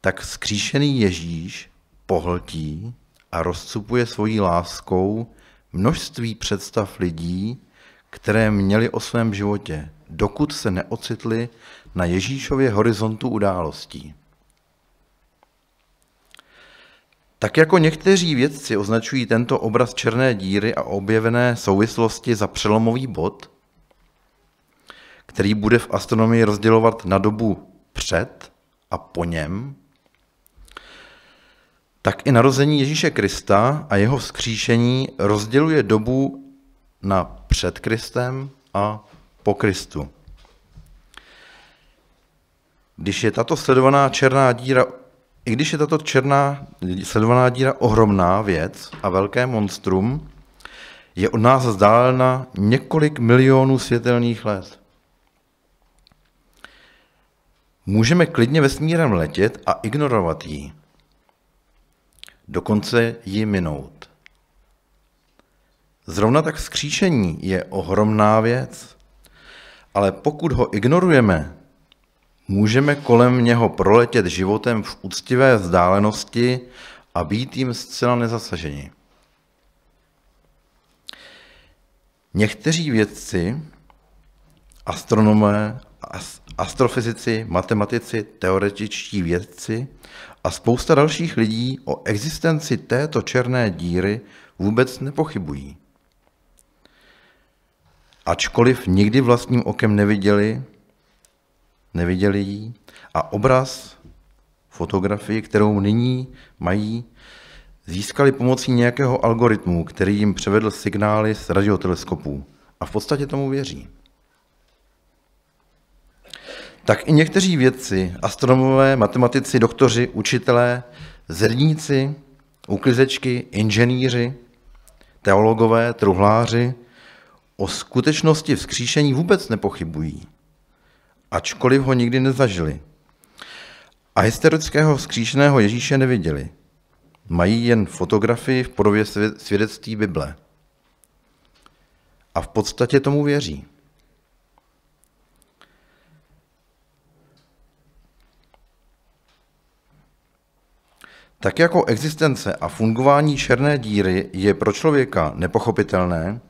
tak vzkříšený Ježíš pohltí a rozcupuje svojí láskou množství představ lidí, které měli o svém životě, dokud se neocitli na Ježíšově horizontu událostí. Tak jako někteří vědci označují tento obraz černé díry a objevené souvislosti za přelomový bod, který bude v astronomii rozdělovat na dobu před a po něm, tak i narození Ježíše Krista a jeho vzkříšení rozděluje dobu na před Kristem a po Kristu. Když je tato sledovaná černá díra, i když je tato černá sledovaná díra ohromná věc a velké monstrum, je od nás vzdálena několik milionů světelných let. Můžeme klidně vesmírem letět a ignorovat ji. Dokonce ji minout. Zrovna tak vzkříšení je ohromná věc, ale pokud ho ignorujeme, můžeme kolem něho proletět životem v úctivé vzdálenosti a být jim zcela nezasaženi. Někteří vědci, astronomé, astrofyzici, matematici, teoretičtí vědci a spousta dalších lidí o existenci této černé díry vůbec nepochybují. Ačkoliv nikdy vlastním okem neviděli, neviděli ji a obraz, fotografii, kterou nyní mají, získali pomocí nějakého algoritmu, který jim převedl signály z radioteleskopů a v podstatě tomu věří. Tak i někteří vědci, astronomové, matematici, doktoři, učitelé, zedníci, uklizečky, inženýři, teologové, truhláři o skutečnosti vzkříšení vůbec nepochybují ačkoliv ho nikdy nezažili. A historického vzkříšeného Ježíše neviděli. Mají jen fotografii v podobě svědectví Bible. A v podstatě tomu věří. Tak jako existence a fungování černé díry je pro člověka nepochopitelné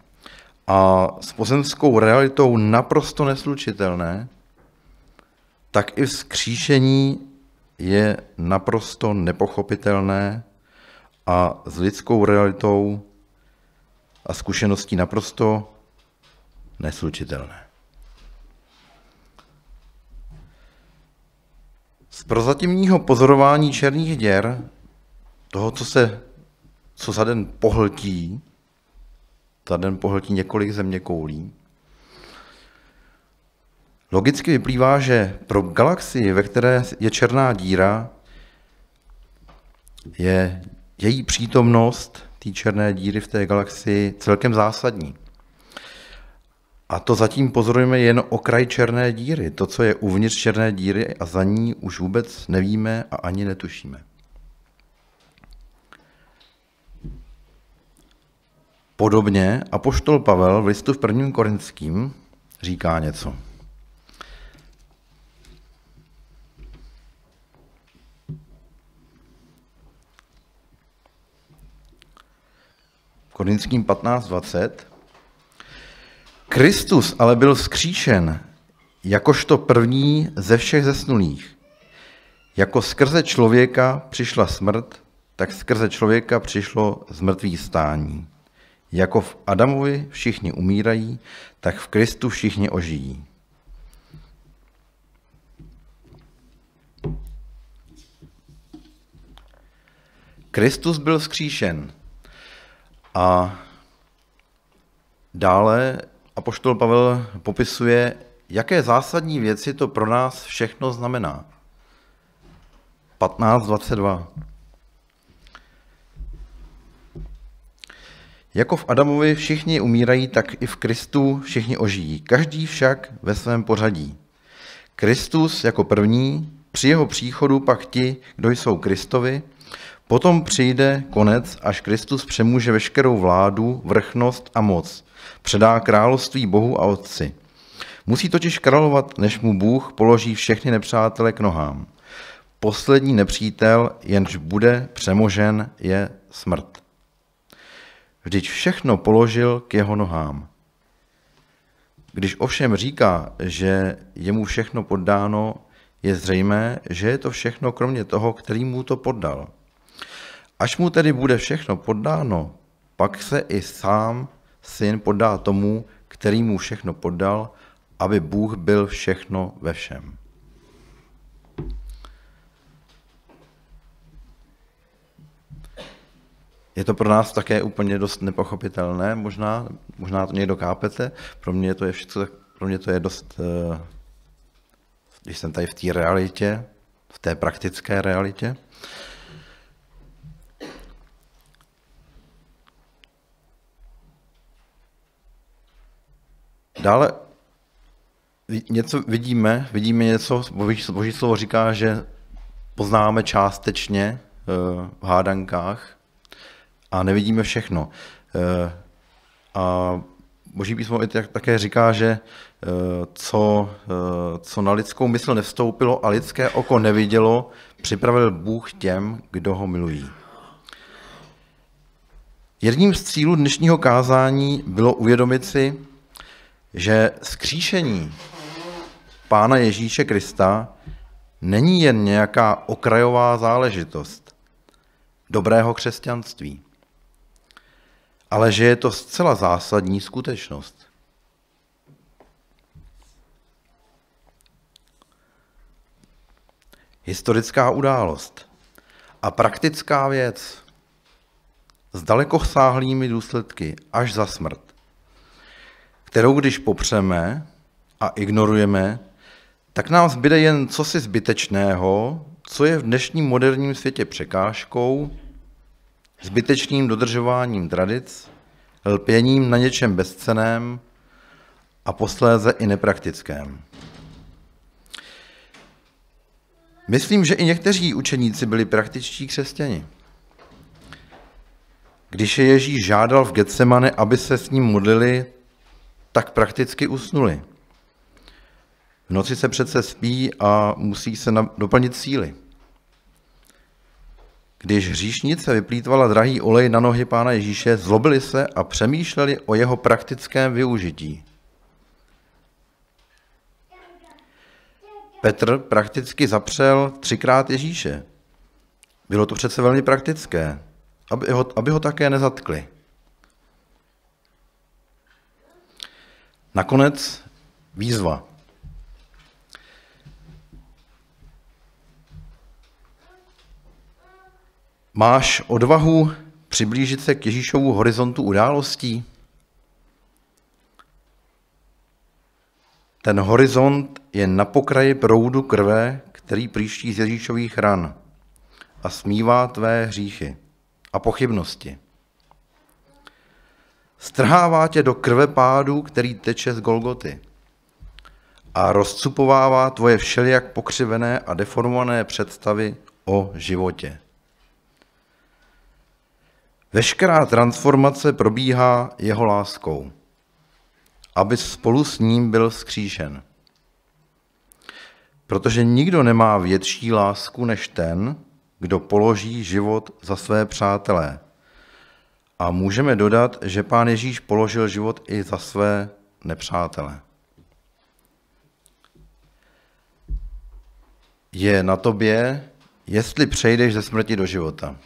a s pozemskou realitou naprosto neslučitelné, tak i vzkříšení je naprosto nepochopitelné a s lidskou realitou a zkušeností naprosto neslučitelné. Z prozatímního pozorování černých děr, toho, co se co za den pohltí, za den pohltí několik země koulí. Logicky vyplývá, že pro galaxii, ve které je černá díra, je její přítomnost té černé díry v té galaxii celkem zásadní. A to zatím pozorujeme jen okraj černé díry. To, co je uvnitř černé díry a za ní už vůbec nevíme a ani netušíme. Podobně apoštol Pavel v listu v prvním korinským říká něco. Korinským 15.20. Kristus ale byl vzkříšen jakožto první ze všech zesnulých. Jako skrze člověka přišla smrt, tak skrze člověka přišlo zmrtvý stání. Jako v Adamovi všichni umírají, tak v Kristu všichni ožijí. Kristus byl vzkříšen a dále apoštol Pavel popisuje, jaké zásadní věci to pro nás všechno znamená. 15.22. Jako v Adamovi všichni umírají, tak i v Kristu všichni ožijí. Každý však ve svém pořadí. Kristus jako první, při jeho příchodu pak ti, kdo jsou Kristovi, potom přijde konec, až Kristus přemůže veškerou vládu, vrchnost a moc. Předá království Bohu a Otci. Musí totiž královat, než mu Bůh položí všechny nepřátele k nohám. Poslední nepřítel, jenž bude přemožen, je smrt. Vždyť všechno položil k jeho nohám. Když ovšem říká, že je mu všechno poddáno, je zřejmé, že je to všechno kromě toho, který mu to poddal. Až mu tedy bude všechno poddáno, pak se i sám syn poddá tomu, který mu všechno poddal, aby Bůh byl všechno ve všem. Je to pro nás také úplně dost nepochopitelné, možná, možná to někdo kápete, pro mě to je všechno, pro mě to je dost, eh, když jsem tady v té realitě, v té praktické realitě. Dále něco vidíme, vidíme něco, boží, slovo říká, že poznáme částečně eh, v hádankách, a nevidíme všechno. Eh, a Boží písmo i také říká, že eh, co, eh, co na lidskou mysl nevstoupilo a lidské oko nevidělo, připravil Bůh těm, kdo ho milují. Jedním z cílů dnešního kázání bylo uvědomit si, že skříšení Pána Ježíše Krista není jen nějaká okrajová záležitost dobrého křesťanství ale že je to zcela zásadní skutečnost. Historická událost a praktická věc s dalekosáhlými důsledky až za smrt, kterou když popřeme a ignorujeme, tak nám zbyde jen cosi zbytečného, co je v dnešním moderním světě překážkou zbytečným dodržováním tradic, lpěním na něčem bezceném a posléze i nepraktickém. Myslím, že i někteří učeníci byli praktičtí křesťani. Když je Ježíš žádal v Getsemane, aby se s ním modlili, tak prakticky usnuli. V noci se přece spí a musí se doplnit síly. Když hříšnice vyplýtvala drahý olej na nohy pána Ježíše, zlobili se a přemýšleli o jeho praktickém využití. Petr prakticky zapřel třikrát Ježíše. Bylo to přece velmi praktické, aby ho, aby ho také nezatkli. Nakonec výzva. Máš odvahu přiblížit se k Ježíšovu horizontu událostí? Ten horizont je na pokraji proudu krve, který příští z Ježíšových ran a smívá tvé hříchy a pochybnosti. Strhává tě do krve pádu, který teče z Golgoty a rozcupovává tvoje všelijak pokřivené a deformované představy o životě. Veškerá transformace probíhá jeho láskou, aby spolu s ním byl skříšen. Protože nikdo nemá větší lásku než ten, kdo položí život za své přátelé. A můžeme dodat, že pán Ježíš položil život i za své nepřátele. Je na tobě, jestli přejdeš ze smrti do života.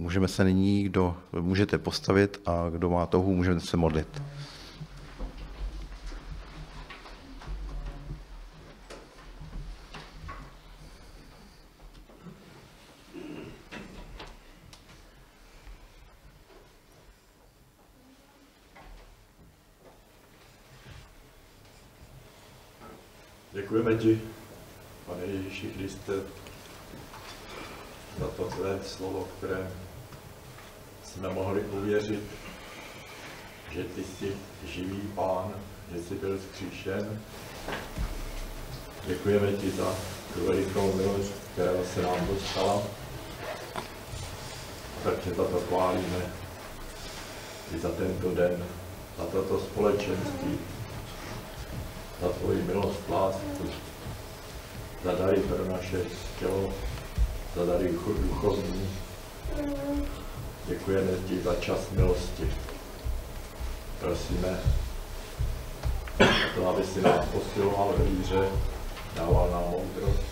Můžeme se nyní, kdo můžete postavit a kdo má touhu, můžeme se modlit. Děkujeme ti, pane Ježíši Kriste, za to tvé slovo, které jsme mohli uvěřit, že ty jsi živý pán, že jsi byl zkříšen. Děkujeme ti za tu velikou milost, která se nám dostala. Tak tě za to chválíme i za tento den, za toto společenství, za tvoji milost, lásku, za dary pro naše tělo, za dary duchovní. Děkujeme ti za čas milosti. Prosíme to, aby si nás posiloval ve víře, dával nám moudrost,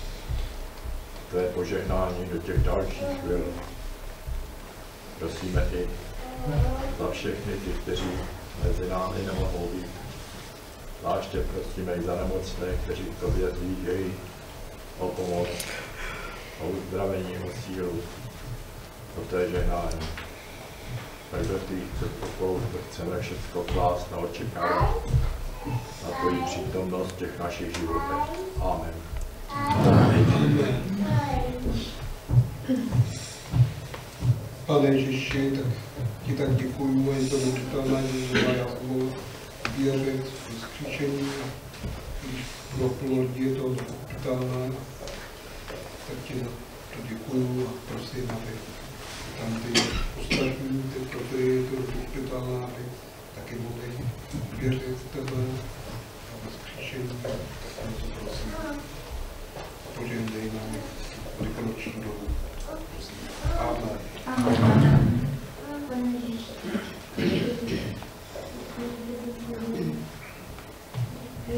tvé požehnání do těch dalších chvil. Prosíme i za všechny ty, kteří mezi námi nemohou být. Zvláště prosíme i za nemocné, kteří k tobě zlížejí o pomoc, o uzdravení, o sílu, o té žehnání. Tak do tvých chceme všechno klást na očekávání na tvoji přítomnost v těch našich životech. Amen. Pane Ježíši, tak ti tak děkuju, je to dočitelné, že já budu věřit v skříšení, Pane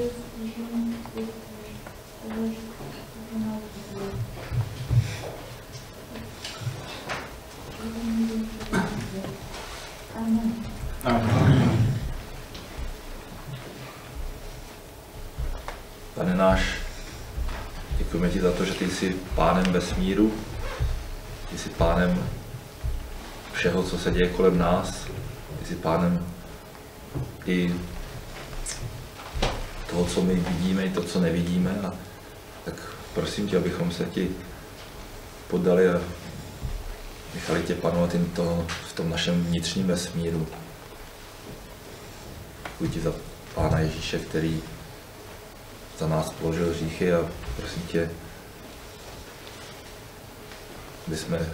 náš, děkujeme ti za to, že ty jsi pánem vesmíru, ty jsi pánem všeho, co se děje kolem nás, ty jsi pánem i toho, co my vidíme, i to, co nevidíme. A tak prosím tě, abychom se ti poddali a nechali tě panovat jen to, v tom našem vnitřním vesmíru. Děkuji ti za Pána Ježíše, který za nás položil hříchy a prosím tě, aby jsme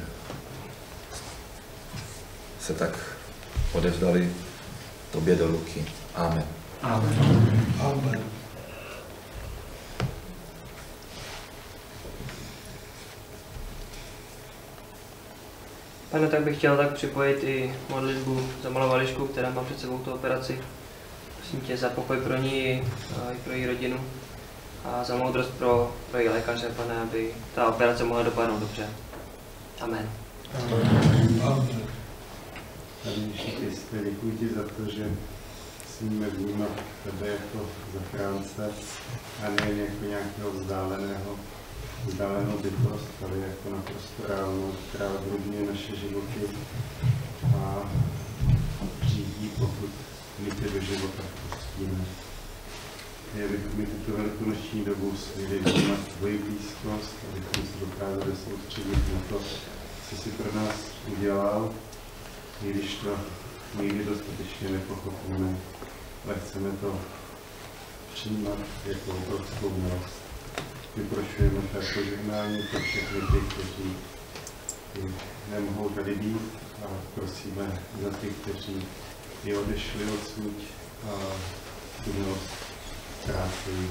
se tak odevzdali tobě do ruky. Amen. Amen. Amen. Pane, tak bych chtěl tak připojit i modlitbu za malou Elišku, která má před sebou tu operaci. Prosím tě za pokoj pro ní a i pro její rodinu a za moudrost pro, pro její lékaře, pane, aby ta operace mohla dopadnout dobře. Amen. Amen. Pane Ježíši Kriste, děkuji ti za to, že smíme vnímat tebe jako zachránce a nejen jako nějakého vzdáleného, vzdálenou bytost, ale jako naprosto reálnou, která ovlivňuje naše životy a řídí, pokud my do života pustíme. Je, abychom tuto velikonoční dobu směli vnímat tvoji blízkost, abychom se dokázali soustředit na to, co jsi pro nás udělal, i když to nikdy dostatečně nepochopíme, ale chceme to přijímat jako obrovskou milost. Vyprošujeme tak požehnání pro všechny ty, kteří nemohou tady být a prosíme za ty, kteří i odešli odsud a tu milost ztrácejí.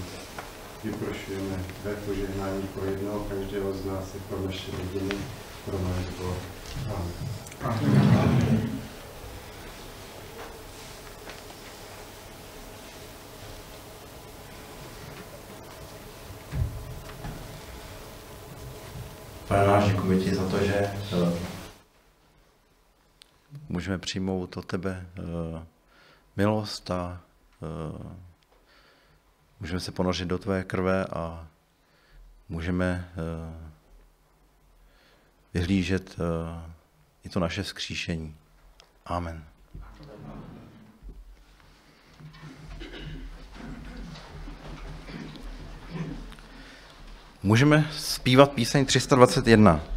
Vyprošujeme tvé požehnání pro jednoho každého z nás i pro naše rodiny, pro náš. Amen. Amen. Pane náš, děkuji ti za to, že eh, můžeme přijmout od tebe eh, milost a eh, můžeme se ponořit do tvé krve a můžeme vyhlížet i to naše vzkříšení. Amen. Můžeme zpívat píseň 321.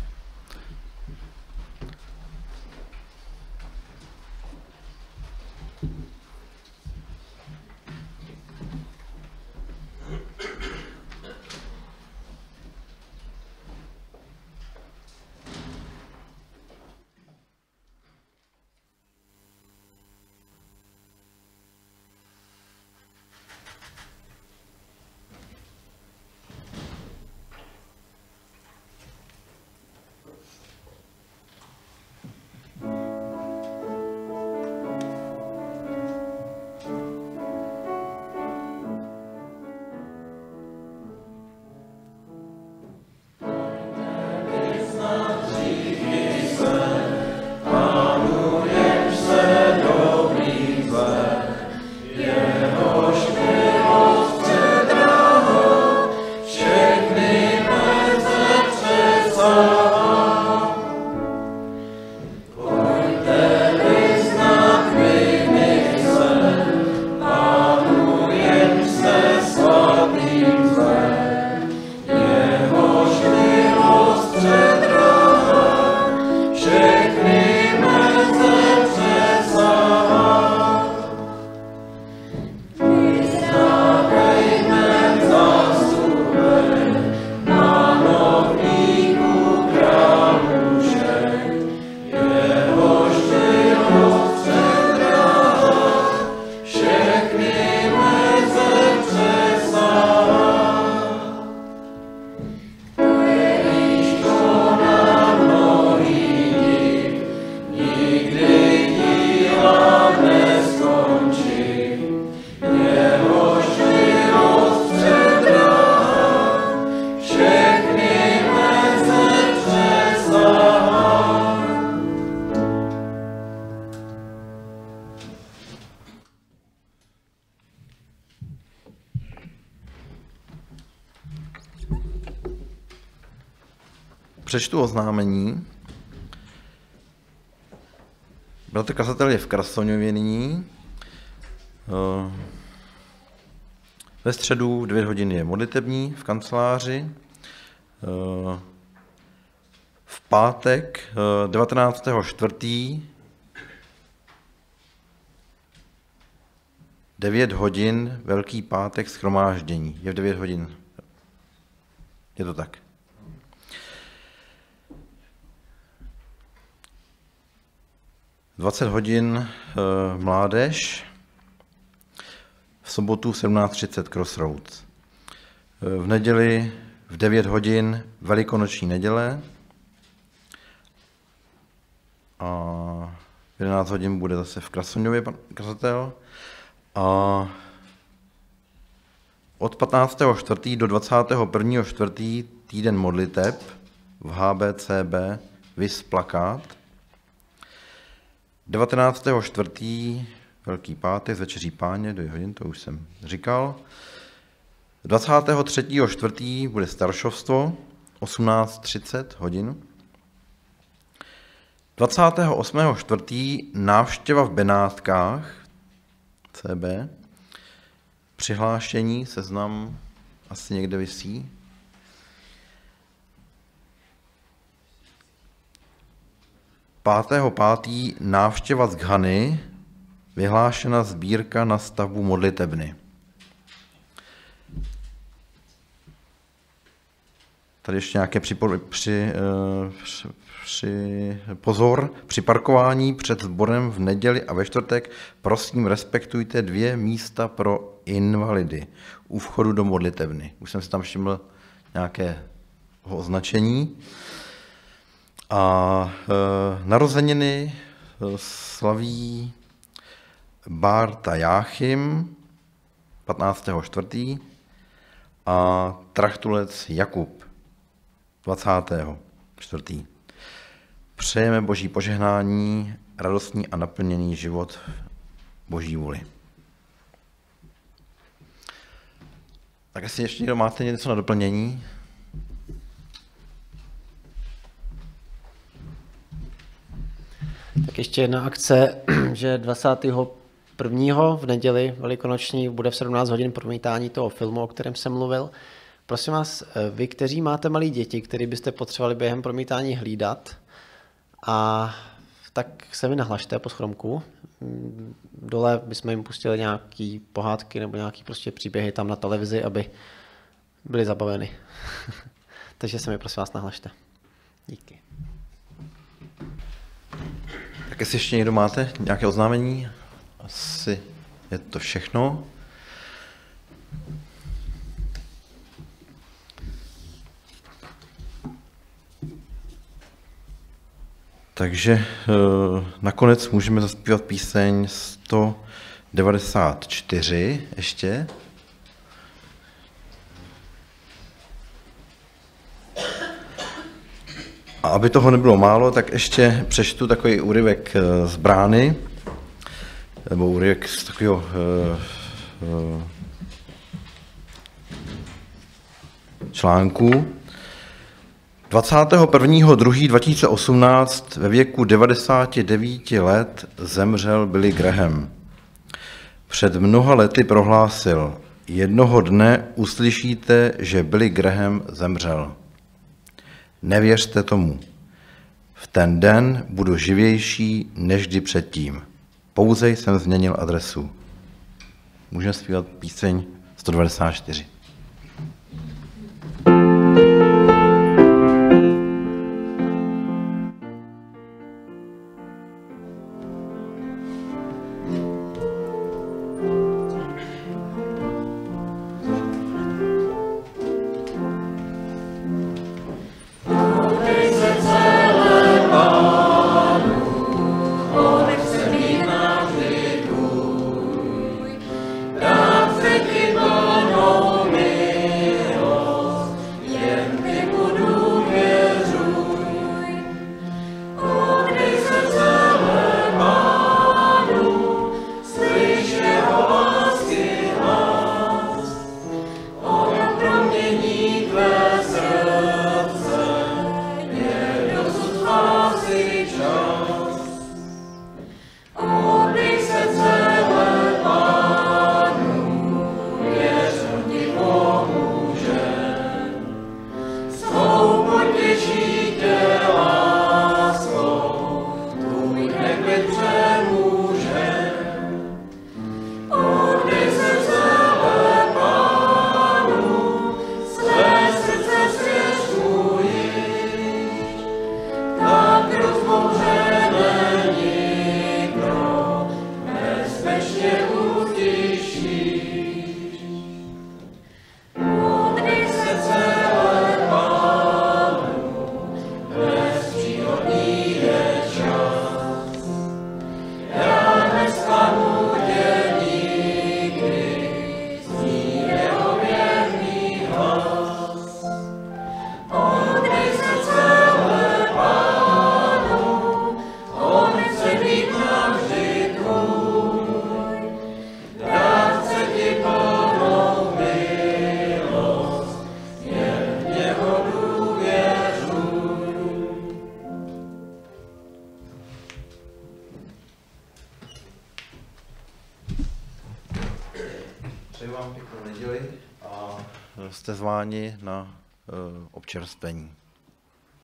Přečtu oznámení. Bratr kazatel je v Krasoňově nyní. Eh, ve středu dvě hodiny je modlitební v kanceláři. Eh, v pátek 19.4. Eh, 9 hodin, Velký pátek, schromáždění. Je v 9 hodin. Je to tak. 20 hodin uh, mládež, v sobotu 17.30 Crossroads. Uh, v neděli v 9 hodin velikonoční neděle a v 11 hodin bude zase v Krasoňově kazatel a od 15.4. do 21.4. týden modliteb v HBCB vys plakát 19. Velký pátek, večeří páně, do hodin, to už jsem říkal. 23.4. bude staršovstvo, 18.30 hodin. 28.4. návštěva v Benátkách, CB. Přihlášení, seznam asi někde vysí, 5.5. návštěva z Ghany, vyhlášena sbírka na stavbu modlitebny. Tady ještě nějaké při, eh, při, při, pozor, při parkování před sborem v neděli a ve čtvrtek prosím respektujte dvě místa pro invalidy u vchodu do modlitevny. Už jsem si tam všiml nějaké označení. A e, narozeniny slaví Barta Jáchym 15.4. a Trachtulec Jakub 24. Přejeme Boží požehnání, radostný a naplněný život Boží vůli. Tak jestli ještě někdo máte něco na doplnění? Tak ještě jedna akce, že 21. v neděli velikonoční bude v 17 hodin promítání toho filmu, o kterém jsem mluvil. Prosím vás, vy, kteří máte malé děti, který byste potřebovali během promítání hlídat, a tak se mi nahlašte po schromku. Dole bychom jim pustili nějaký pohádky nebo nějaký prostě příběhy tam na televizi, aby byly zabaveny. Takže se mi prosím vás nahlašte. Díky. Tak jestli ještě někdo máte nějaké oznámení, asi je to všechno. Takže e, nakonec můžeme zaspívat píseň 194 ještě. A aby toho nebylo málo, tak ještě přečtu takový úryvek eh, z brány, nebo úryvek z takového uh, uh, článku. 21.2.2018 ve věku 99 let zemřel Billy Graham. Před mnoha lety prohlásil, jednoho dne uslyšíte, že Billy Graham zemřel. Nevěřte tomu. V ten den budu živější než kdy předtím. Pouze jsem změnil adresu. Můžeme zpívat píseň 194. neděli a